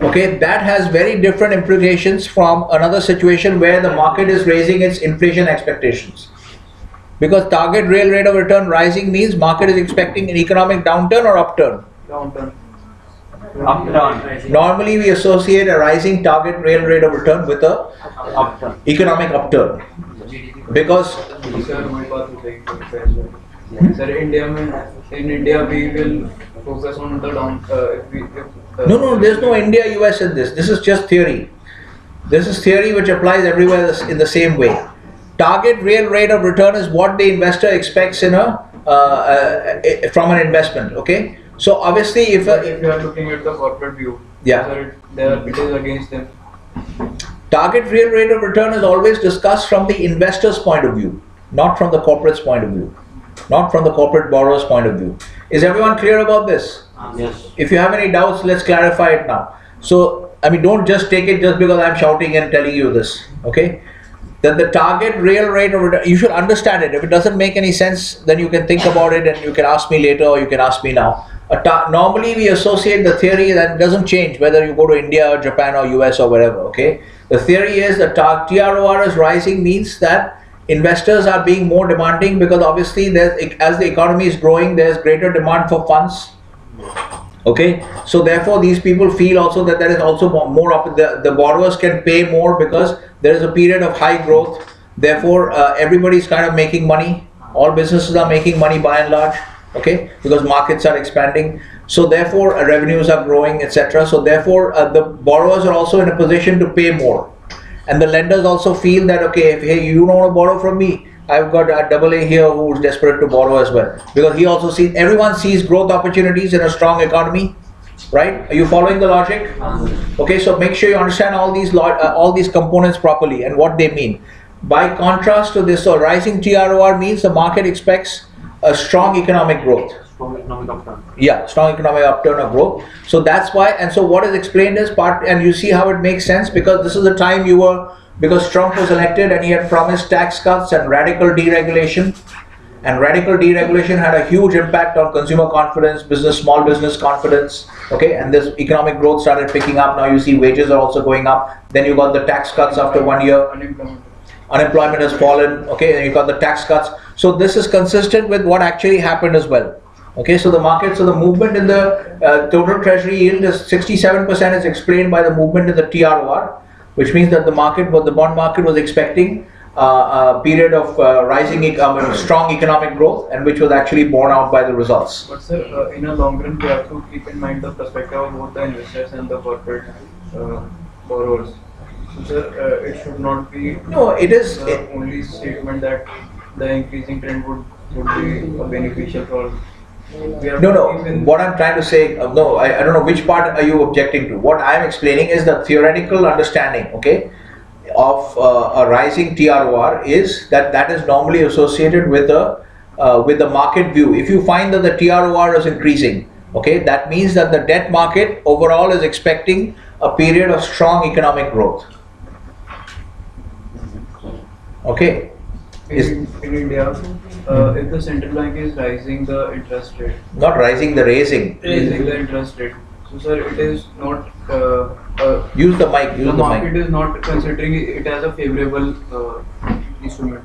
okay that has very different implications from another situation where the market is raising its inflation expectations because target real rate of return rising means market is expecting an economic downturn or upturn Downturn. Upturn. normally we associate a rising target real rate of return with a Upturn. economic upturn because Sir, my path is like this as well. Sir, India in India we will focus on the down. Uh, if we, if, uh, no no there's no india us in this this is just theory this is theory which applies everywhere in the same way target real rate of return is what the investor expects in a uh, uh, from an investment okay so obviously if But a, if you are looking at the corporate view, Yeah. sir, it, there it is against them. target real rate of return is always discussed from the investor's point of view not from the corporate's point of view not from the corporate borrower's point of view is everyone clear about this Yes. if you have any doubts let's clarify it now so i mean don't just take it just because i'm shouting and telling you this okay that the target real rate of return you should understand it. If it doesn't make any sense then you can think about it and you can ask me later or you can ask me now. Normally we associate the theory that doesn't change whether you go to india or japan or us or wherever okay? The theory is the tar- tror is rising means that investors are being more demanding because obviously as the economy is growing there's greater demand for funds okay? So therefore these people feel also that there is also more, more up the, the borrowers can pay more because there is a period of high growth. Therefore uh, everybody's kind of making money. All businesses are making money by and large okay? Because markets are expanding. So therefore uh, revenues are growing etc so therefore uh, the borrowers are also in a position to pay more. And the lenders also feel that okay, if hey, you don't want to borrow from me, I've got a double A here who's desperate to borrow as well. Because he also sees everyone sees growth opportunities in a strong economy, right? Are you following the logic? Okay, so make sure you understand all these uh, all these components properly and what they mean. By contrast to this, so rising TROR means the market expects a strong economic growth. Strong economic upturn. Yeah, strong economic upturn or growth. So that's why, and so what is explained is part, and you see how it makes sense because this is the time you were, because Trump was elected and he had promised tax cuts and radical deregulation. And radical deregulation had a huge impact on consumer confidence, business, small business confidence. Okay, and this economic growth started picking up. Now you see wages are also going up. Then you got the tax cuts after one year Unemployment. unemployment has fallen okay and you got the tax cuts so this is consistent with what actually happened as well okay so the market so the movement in the uh, total treasury yield is 67% is explained by the movement in the tror which means that the market what the bond market was expecting uh, a period of uh, rising e- strong economic growth and which was actually borne out by the results But sir, uh, in a long run, we have to keep in mind the perspective of both the investors and the corporate uh, borrowers. So sir, uh, it should not be no it is the only statement that the increasing trend would, would be beneficial for. No, no. What I'm trying to say, uh, no, I, I don't know which part are you objecting to. What I'm explaining is the theoretical understanding, okay, of uh, a rising TROR is that that is normally associated with the uh, with the market view. If you find that the TROR is increasing, okay, that means that the debt market overall is expecting a period of strong economic growth. Okay. Is- in, in India, uh, if the central bank is rising the interest rate, Not rising, the raising. raising the interest rate, so sir, it is not. Uh, uh, Use the mic. Use the the market mic. is not considering it as a favorable uh, instrument.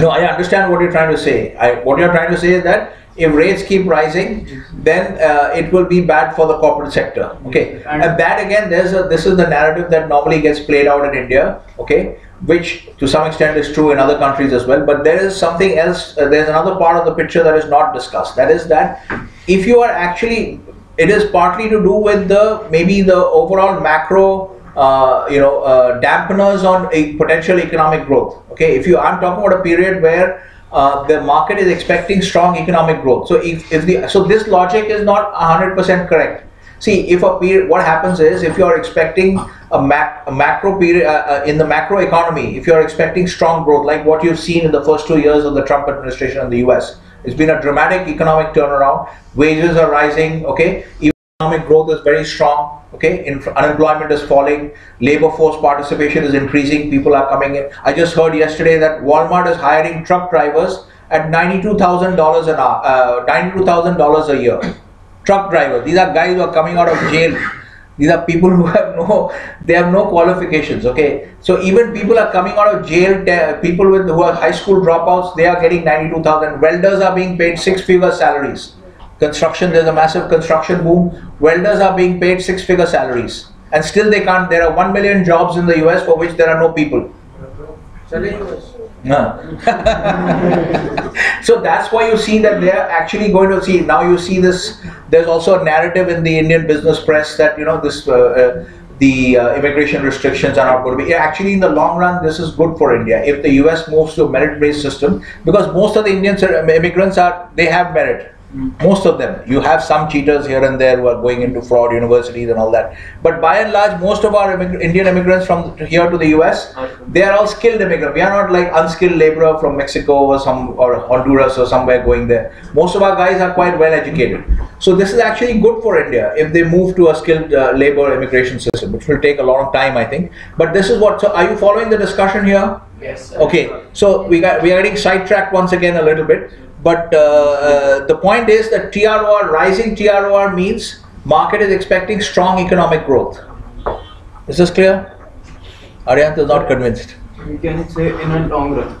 No, I understand what you're trying to say. I, what you're trying to say is that if rates keep rising, then uh, it will be bad for the corporate sector. Okay, And- and that again, there's a this is the narrative that normally gets played out in India. Okay, which to some extent is true in other countries as well. But there is something else. Uh, there's another part of the picture that is not discussed. That is that if you are actually, it is partly to do with the maybe the overall macro uh, you know, uh, dampeners on a potential economic growth. Okay, if you, I'm talking about a period where uh, the market is expecting strong economic growth. So if, if the, so this logic is not 100% correct. See, if a period, what happens is if you are expecting a, mac, a macro period uh, uh, in the macro economy, if you are expecting strong growth, like what you've seen in the first two years of the Trump administration in the U.S., it's been a dramatic economic turnaround. Wages are rising. Okay, economic growth is very strong. Okay, unemployment is falling, labor force participation is increasing, people are coming in. I just heard yesterday that Walmart is hiring truck drivers at ninety-two thousand dollars an hour, uh, ninety-two thousand dollars a year. Truck drivers. These are guys who are coming out of jail. These are people who have no, they have no qualifications. Okay, so even people are coming out of jail. People with who are high school dropouts, they are getting ninety-two thousand. Welders are being paid six-figure salaries. Construction, there's a massive construction boom. Welders are being paid six-figure salaries, and still they can't. There are one million jobs in the U.S. for which there are no people. [LAUGHS] So that's why you see that they are actually going to see now you see this there's also a narrative in the indian business press that you know this uh, uh, the uh, immigration restrictions are not going to be actually in the long run this is good for india. If the us moves to a merit based system because most of the indians immigrants are they have merit most of them you have some cheaters here and there who are going into fraud universities and all that but by and large most of our immig- indian immigrants from here to the us they are all skilled immigrants. We are not like unskilled laborer from Mexico or some or Honduras or somewhere going there. Most of our guys are quite well educated. So this is actually good for India if they move to a skilled uh, labor immigration system, which will take a long time, I think. But this is what. So are you following the discussion here? Yes. sir. Okay, so we got we are getting sidetracked once again a little bit, but uh, uh, the point is that TROR rising TROR means market is expecting strong economic growth. Is this clear? Aryanth is not convinced. We can say in a long run,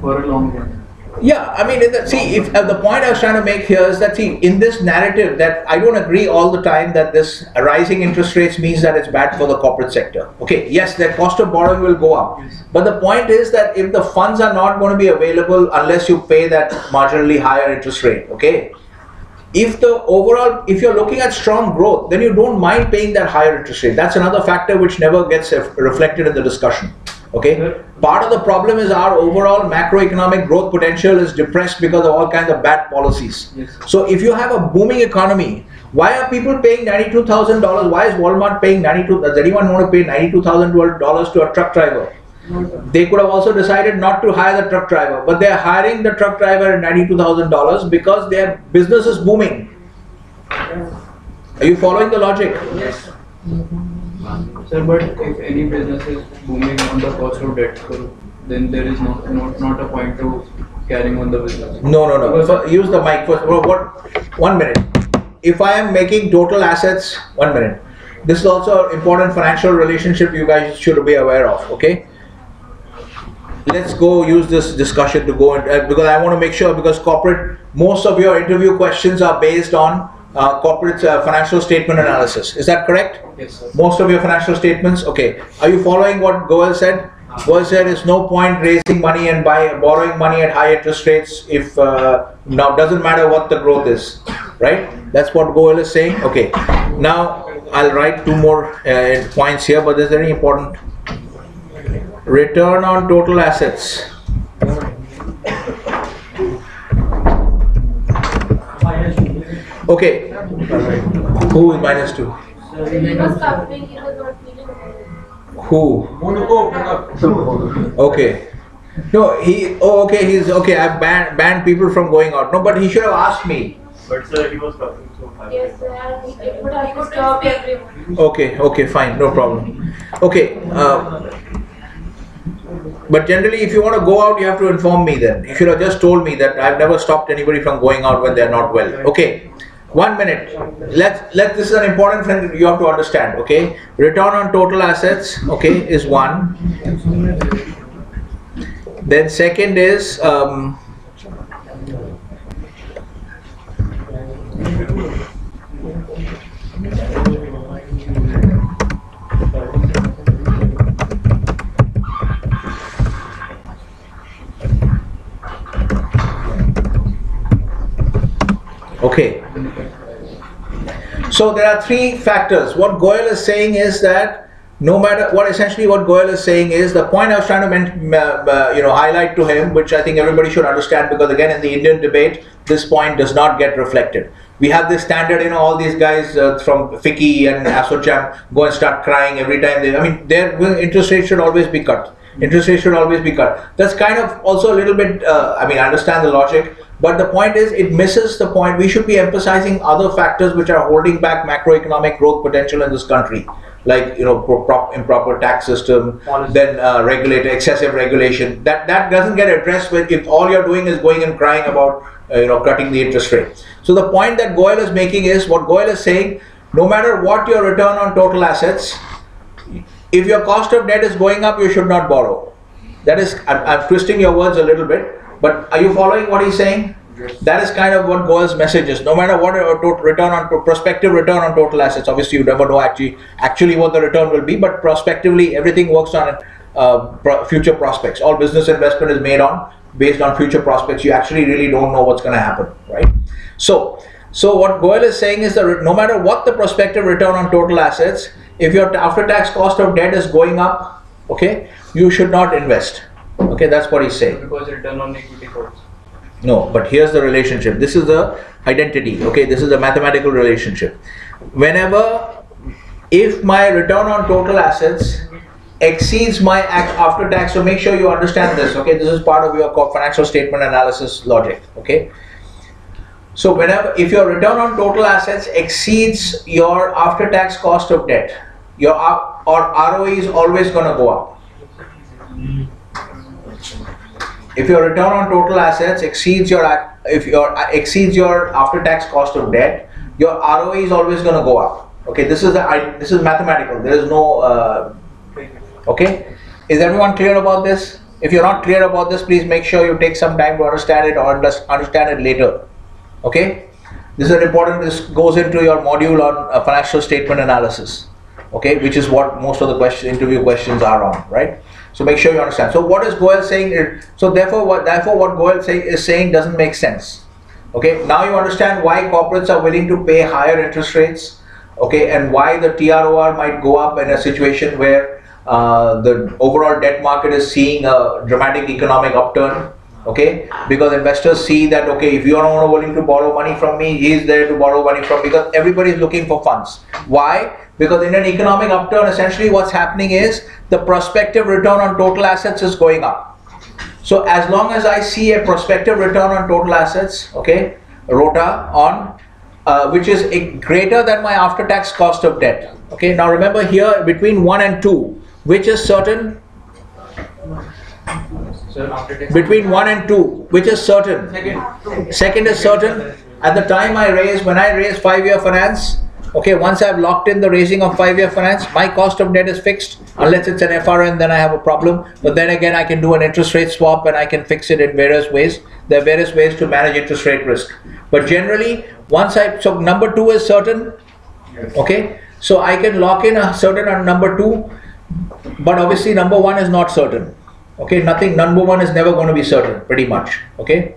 for a long run. Yeah, I mean, in the, see, if uh, the point I was trying to make here is that see, in this narrative, that I don't agree all the time that this rising interest rates means that it's bad for the corporate sector. Okay, yes, their cost of borrowing will go up, but the point is that if the funds are not going to be available unless you pay that marginally higher interest rate, okay, if the overall, if you're looking at strong growth, then you don't mind paying that higher interest rate. That's another factor which never gets reflected in the discussion. Okay, part of the problem is our overall macroeconomic growth potential is depressed because of all kinds of bad policies. Yes. So if you have a booming economy, why are people paying ninety-two thousand dollars? Why is Walmart paying ninety-two? Does anyone want to pay ninety-two thousand dollars to a truck driver? They could have also decided not to hire the truck driver, but they are hiring the truck driver at ninety-two thousand dollars because their business is booming. Are you following the logic? Yes. Sir, but if any business is booming on the cost of debt, then there is not, not, not a point to carrying on the business. No, no, no. So use the mic first. What, what? One minute. If I am making total assets, one minute. This is also an important financial relationship you guys should be aware of. Okay. Let's go use this discussion to go in, uh, because I want to make sure because corporate most of your interview questions are based on uh, corporate uh, financial statement analysis. Is that correct? Yes, sir. Most of your financial statements. Okay. Are you following what Goel said? Goel said there's no point raising money and buy, borrowing money at high interest rates if uh, now doesn't matter what the growth is, right? That's what Goel is saying. Okay. Now I'll write two more uh, points here, but is there any important return on total assets? Okay. Who is minus two? Because company he was not feeling Who? Monaco. Okay. No, he. Oh, okay. He's okay. I banned banned people from going out. No, but he should have asked me. But sir, he was talking so high. yes and he did but I could stop everyone. Okay. Okay. Fine. No problem. Okay. Uh, but generally, if you want to go out, you have to inform me. Then you should have just told me that I've never stopped anybody from going out when they're not well. Okay. One minute. Let let this is an important thing you have to understand. Okay. Return on total assets. Okay, is one. Then second is um, okay. So there are three factors. What Goel is saying is that no matter what, essentially what Goel is saying is the point I was trying to uh, uh, you know highlight to him, which I think everybody should understand because again in the Indian debate this point does not get reflected. We have this standard, you know, all these guys uh, from FICCI and ASSOCHAM go and start crying every time they. I mean, their interest rate should always be cut. Interest rate should always be cut. That's kind of also a little bit. Uh, I mean, I understand the logic, but the point is, it misses the point. We should be emphasizing other factors which are holding back macroeconomic growth potential in this country, like you know, pro- prop, improper tax system, Policy. then uh, regulator, excessive regulation. That that doesn't get addressed when if all you're doing is going and crying about uh, you know cutting the interest rate. So the point that Goel is making is what Goel is saying. No matter what your return on total assets, if your cost of debt is going up, you should not borrow. That is, I'm, I'm twisting your words a little bit, but are you following what he's saying? That is kind of what Goel's message is. No matter what return on prospective return on total assets, obviously you never know actually actually what the return will be, but prospectively everything works on uh, pro- future prospects. All business investment is made on based on future prospects. You actually really don't know what's going to happen, right? So, so what Goel is saying is that no matter what the prospective return on total assets, if your after-tax cost of debt is going up, okay, you should not invest. Okay, that's what he's saying. Because return on equity falls. No, but here's the relationship. This is the identity. Okay, this is the mathematical relationship. Whenever, if my return on total assets exceeds my after tax, so make sure you understand this. Okay, this is part of your financial statement analysis logic. Okay. So whenever, if your return on total assets exceeds your after tax cost of debt, your or ROE is always going to go up. Mm. If your return on total assets exceeds your if your uh, exceeds your after tax cost of debt your ROE is always going to go up. Okay this is the this is mathematical. There is no uh, okay? Is everyone clear about this? If you're not clear about this please make sure you take some time to understand it or understand it later. Okay? This is an important this goes into your module on uh, financial statement analysis. Okay? Which is what most of the question interview questions are on right so make sure you understand so what is goel saying so therefore what therefore what goel say, is saying doesn't make sense Okay, now you understand why corporates are willing to pay higher interest rates. Okay, and why the TROR might go up in a situation where uh, the overall debt market is seeing a dramatic economic upturn. Okay, because investors see that okay, if you are not willing to borrow money from me, he is there to borrow money from because everybody is looking for funds. Why? Because in an economic upturn, essentially what's happening is the prospective return on total assets is going up. So as long as I see a prospective return on total assets, okay, ROTA on, uh, which is a greater than my after-tax cost of debt. Okay, now remember here between one and two, which is certain Sir, after tax. between one and two, which is certain. Second. Second is certain. At the time I raise, when I raise five-year finance, okay, once I've locked in the raising of five-year finance, my cost of debt is fixed. Unless it's an FRN, then I have a problem. But then again, I can do an interest rate swap and I can fix it in various ways. There are various ways to manage interest rate risk. But generally, once I, so number two is certain, okay? So I can lock in a certain on number two, but obviously number one is not certain. Okay, nothing, number one is never going to be certain, pretty much, okay?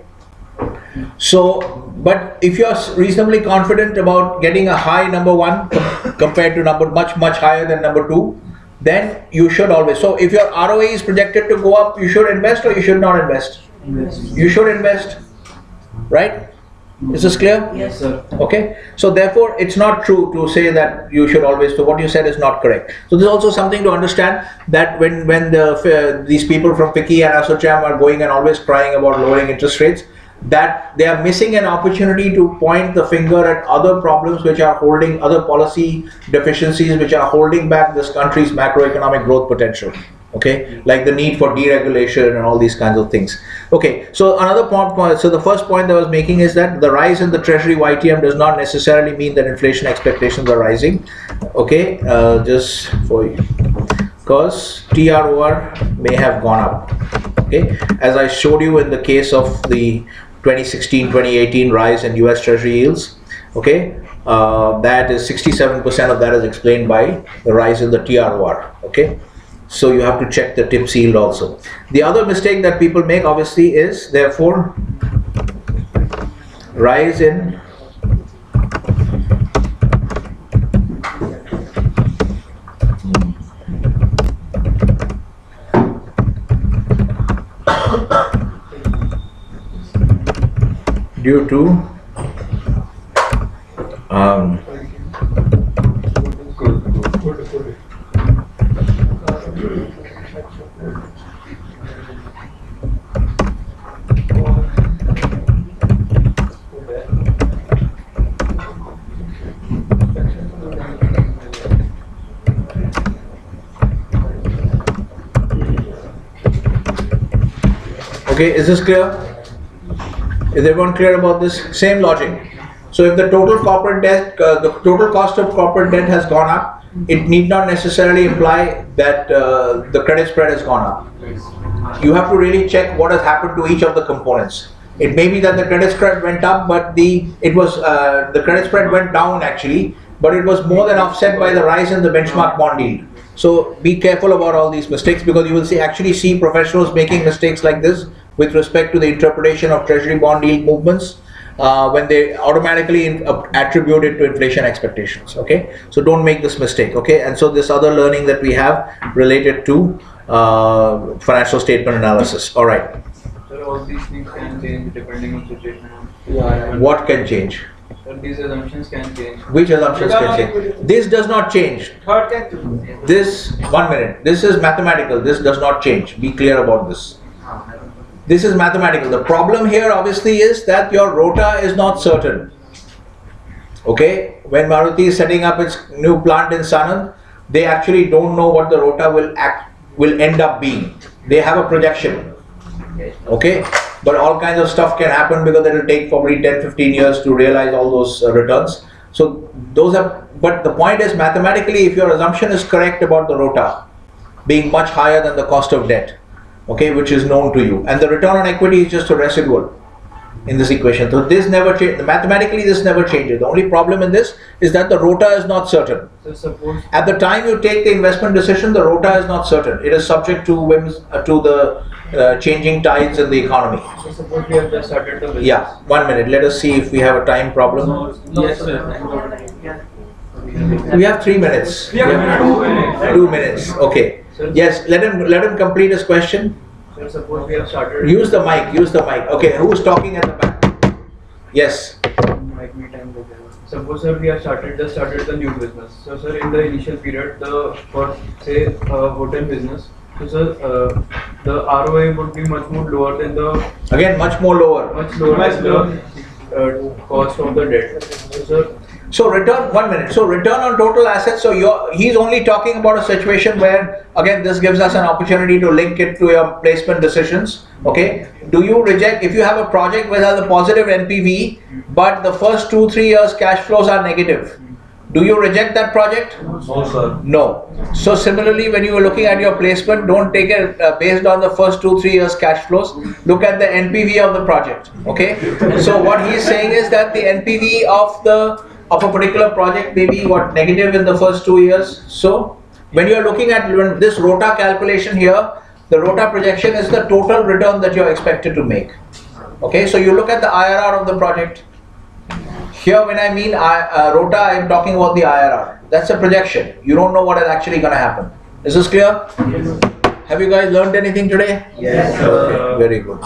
So, but if you're reasonably confident about getting a high number one compared to number much, much higher than number two, then you should always. So, if your ROA is projected to go up, you should invest or you should not invest? Invest. You should invest, right? Is this clear? Yes, sir. Okay, so therefore, it's not true to say that you should always. So what you said is not correct. So there's also something to understand that when when the uh, these people from FICCI and ASOCHAM are going and always crying about lowering interest rates, that they are missing an opportunity to point the finger at other problems which are holding other policy deficiencies which are holding back this country's macroeconomic growth potential okay? Like the need for deregulation and all these kinds of things. Okay so another point so the first point i was making is that the rise in the treasury ytm does not necessarily mean that inflation expectations are rising okay? Uh, just for you. Because tror may have gone up okay? As i showed you in the case of the 2016 2018 rise in us treasury yields okay? Uh, that is 67% of that is explained by the rise in the tror okay? So you have to check the tips yield also. The other mistake that people make obviously is therefore rise in due to um, okay is this clear is everyone clear about this? Same logic. So if the total corporate debt uh, the total cost of corporate debt has gone up it need not necessarily imply that uh, the credit spread has gone up. You have to really check what has happened to each of the components. It may be that the credit spread went up but the it was uh, the credit spread went down actually but it was more than offset by the rise in the benchmark bond yield. So be careful about all these mistakes because you will see actually see professionals making mistakes like this with respect to the interpretation of treasury bond yield movements uh, when they automatically in, uh, attribute it to inflation expectations okay? So don't make this mistake okay? And so this other learning that we have related to uh, financial statement analysis. All right. Sir, all these things can change depending on situation. Yeah. what can change? Sir, these assumptions can change. which assumptions can change? This does not change. Third can this one minute. This is mathematical. This does not change. Be clear about this this is mathematical. The problem here obviously is that your rota is not certain. Okay? When maruti is setting up its new plant in sanand they actually don't know what the rota will act will end up being. They have a projection. Okay? But all kinds of stuff can happen because it will take probably 10 15 years to realize all those uh, returns. So those are but the point is mathematically if your assumption is correct about the rota being much higher than the cost of debt okay which is known to you and the return on equity is just a residual in this equation so this never changes mathematically this never changes the only problem in this is that the rota is not certain So suppose at the time you take the investment decision, the rota is not certain. It is subject to whims, uh, to the uh, changing tides in the economy. So suppose we have just started the business. Yeah, one minute. Let us see if we have a time problem. Yes, sir. We have three minutes. We have two minutes. Okay. Yes, let him let him complete his question. So suppose we have started. Use the mic. Use the mic. Okay. Who's talking at the back? Yes. Might be time. Suppose sir we have started just started the new business. So sir in the initial period the for say uh, hotel business. So sir uh, the ROI would be much more lower than the Again, much more lower. much lower than the uh, cost of the debt. So sir So return, one minute. So return on total assets. So you're, he's only talking about a situation where, again, this gives us an opportunity to link it to your placement decisions. Okay. Do you reject, if you have a project which has a positive NPV, but the first two, three years cash flows are negative, do you reject that project? No, sir. No. So similarly, when you are looking at your placement, don't take it uh, based on the first two, three years cash flows. Look at the NPV of the project. Okay. So what he is saying is that the NPV of the of a particular project may be what negative in the first two years. So when you are looking at when this ROTA calculation here, the ROTA projection is the total return that you are expected to make. Okay. So you look at the IRR of the project. Here, when I mean I, uh, ROTA, I am talking about the IRR. That's a projection. You don't know what is actually going to happen. Is this clear? Have you guys learned anything today? Yes, Okay, very good.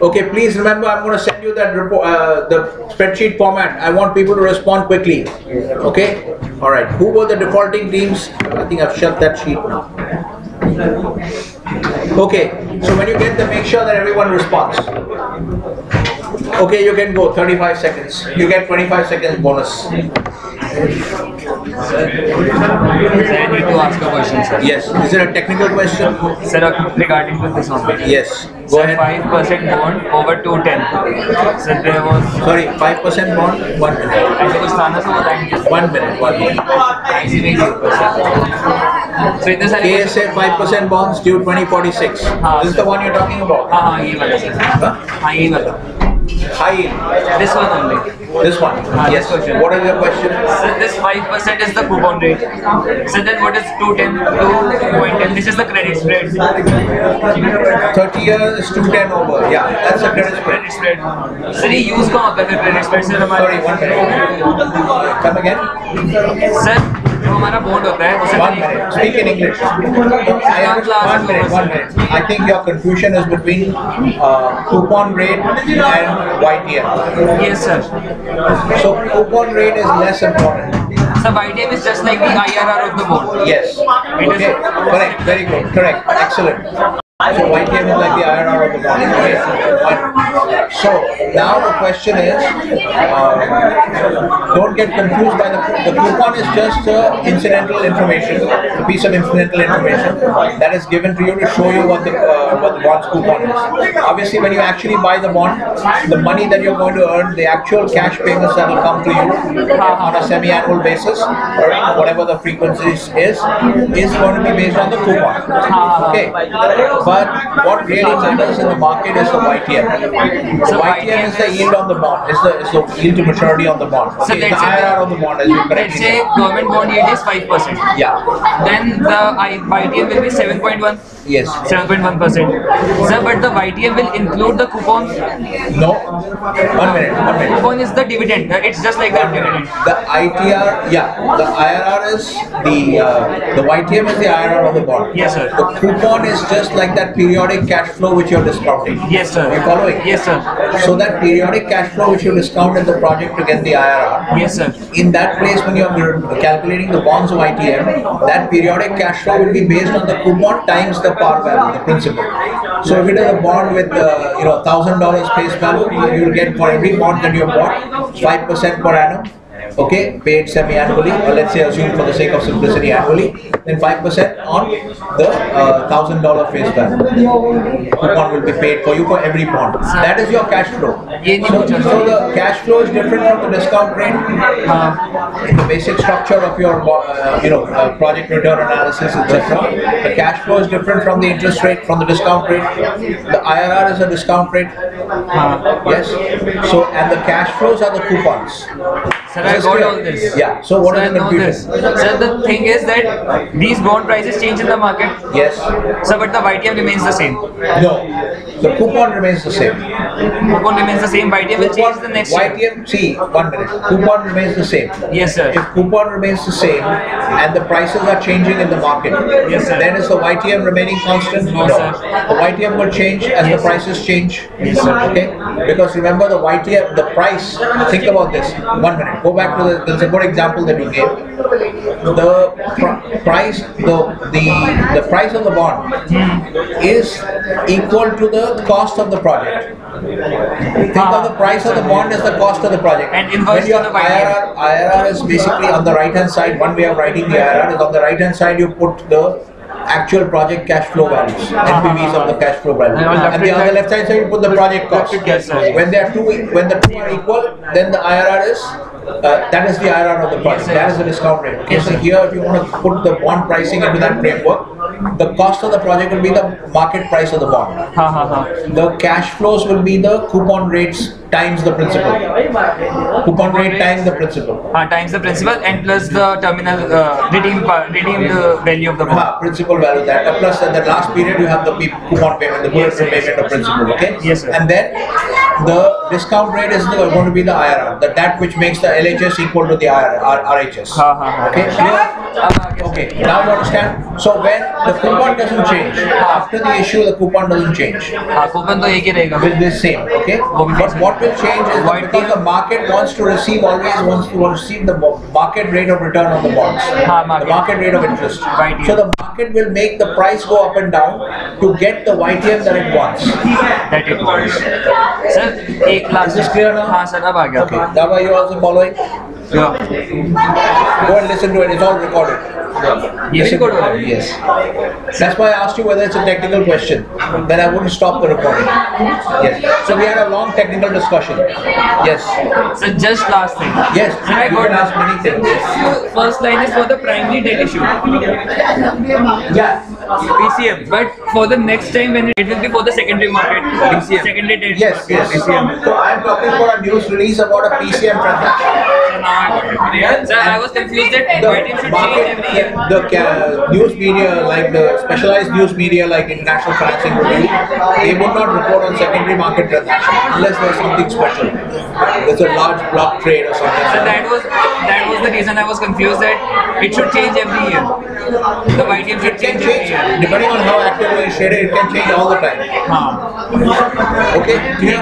Okay, please remember, I'm going to send you that report, uh, the spreadsheet format. I want people to respond quickly. Okay? All right. Who were the defaulting teams? I think I've shut that sheet now. Okay. So when you get them, make sure that everyone responds. Okay, you can go. 35 seconds. You get 25 seconds bonus. I need to ask a question, sir. Yes. Is it a technical question? Sir, uh, regarding to this only. Yes. Go Sir, ahead. five percent bond over two ten. Sir, there was. Sorry, 5% bond? One minute. ऐसे कुछ था ना तो line- One minute. One minute. ही So इतने सारे KSA 5% bonds due 2046. हाँ, This is the one you're talking about? हाँ हाँ ये वाला सर Huh? हाँ ये वाला High yield. this one only This one? Ah, this Yes. question. What is your question? so this five percent is the coupon rate so then what is two ten two point ten this is the credit spread 30 years is 210 over. Yeah, that's a credit spread. credit spread sir ये use कहाँ होता है फिर credit spread sir Sorry, one हमारा minute. Come again? Sir जो हमारा board होता है उसे One minute. Speak in English. I one minute. One minute. I think your confusion is between uh, coupon rate and YTM. Yes, sir. So coupon rate is less important. So YTM is just like the IRR of the bond. Yes. Okay. Correct. Very good. Correct. Excellent. So YTM is like the IRR of the bond. Okay. So now the question is, um, don't get confused by the the coupon is just uh, incidental information, a piece of incidental information that is given to you to show you what the uh, what the bond's coupon is. Obviously, when you actually buy the bond, the money that you're going to earn, the actual cash payments that will come to you on a semi-annual basis or whatever the frequency is, is going to be based on the coupon. Okay. But what really matters in the market is the YTM. So So YTM is the yield on the bond. It's the, it's the yield to maturity on the bond. So Okay, it's the let's say- IRR on the bond as you let's say government bond yield is five percent Yeah. then the I- YTM will be seven point one Yes. 7.1 percent sir but the YTM will include the coupon No. One minute. One minute. coupon is the dividend Uh, it's just like the dividend The ITR, yeah, the IRR is the uh, the YTM is the IRR of the bond. Yes, sir. The coupon is just like that periodic cash flow which you're discounting. yes sir You following? yes sir So that periodic cash flow which you discount in the project to get the IRR, yes sir in that place when you're calculating the bonds of ITM, that periodic cash flow will be based on the coupon times the par value, the principal. So if it is a bond with, uh, you know, thousand dollars face value, you will get for every bond that you have bought, five percent per annum okay, paid semi-annually, or let's say assume for the sake of simplicity annually, then 5% on the uh, $1,000 face value. Coupon will be paid for you for every bond. That is your cash flow. So, so the cash flow is different from the discount rate. Uh, the basic structure of your uh, you know uh, project return analysis, etc. The cash flow is different from the interest rate, from the discount rate. The IRR is a discount rate. Uh, yes. So and the cash flows are the coupons got all this. Yeah. So what So is the confusion? this. So the thing is that these bond prices change in the market. Yes. So but the YTM remains the same. No. The coupon remains the same. Coupon remains the same. YTM will change the next year. YTM, see, one minute. Coupon remains the same. Yes, sir. If coupon remains the same and the prices are changing in the market, Yes, sir. then is the YTM remaining constant? No, sir. The YTM will change as the Yes, sir. prices change. Yes, sir. Okay? Because remember the YTM, the price, think about this. One minute. Go back the, there's a good example that you gave. The pr- price, the, the, the price of the bond is equal to the cost of the project. Think of the price of the bond as the cost of the project. And inverse When your to the IRR, IRR is basically on the right hand side, one way of writing the IRR is on the right hand side you put the actual project cash flow values, NPVs of the cash flow value. And on And the the left hand side you put the project cost. When they are two, when the two are equal, then the IRR is, uh, that is the IRR of the project, that is the discount rate. Okay, so here if you want to put the bond pricing into that framework, the cost of the project will be the market price of the bond. Ha ha ha. The cash flows will be the coupon rates times the principal. Coupon rate times the principal. Ha, times the principal and plus the terminal uh, redeem pa- redeemed uh, value of the bond. Ah, principal value that. Uh, plus at the last period you have the coupon payment, the Yes, bullet yes. payment of principal, okay? Yes, sir. And then the discount rate is the, going to be the IRR, the that which makes the LHS equal to the IR, R, RHS. Ha ha ha. Okay, clear? अब आगे से- Okay, now you understand? So when the coupon doesn't change, after the issue the coupon doesn't change. हाँ coupon तो एक ही रहेगा will be same, okay? Will be But same. what will change is that White because the market wants to receive, always wants to receive the mo- market rate of return on the bonds. हाँ, market. The market rate of interest. Right. So the market will make the price go up and down to get the YTM that it wants. that it was sir एक lakh Is this clear now? हाँ sir अब आ गया Okay, Dava, you also following? Yeah. Go and listen to it, it's all recorded. recorded. Yes, recorded. Yes. That's why I asked you whether it's a technical question. Then I wouldn't stop the recording. Yes. So we had a long technical discussion. Yes. So just last thing. Yes. So I got asked many things. First line is for the primary debt issue. Yeah. PCM. But for the next time when it will be for the secondary market. PCM. Secondary debt. Yes, yes. So I'm talking about a news release about a PCM transaction. So now I got it. Sir, I was confused that The YTM should change market, every year. the ca- news media, like the specialized news media, like International Financing Review, they would not report on secondary market transactions unless there's something special. There's a large block trade or something. So that was that was the reason I was confused that it should change every year. The YTM should It can change change, every year. Depending on how actively you traded, it it can change all the time. हाँ. Okay, clear?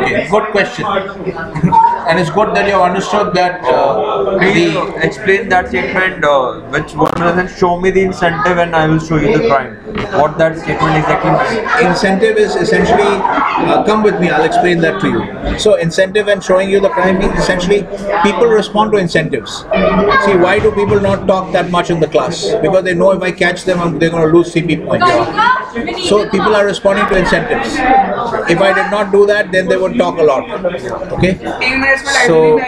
Okay, good question. [LAUGHS] and it's good that you understood that uh, Please the explain that statement uh, which one doesn't show me the incentive and I will show you the crime. What that statement exactly means. incentive is essentially uh, come with me i'll explain that to you so incentive and showing you the crime means essentially people respond to incentives see why do people not talk that much in the class because they know if i catch them I'm- they're going to lose cp points. So people are responding to incentives. If i did not do that then they would talk a lot. Okay? So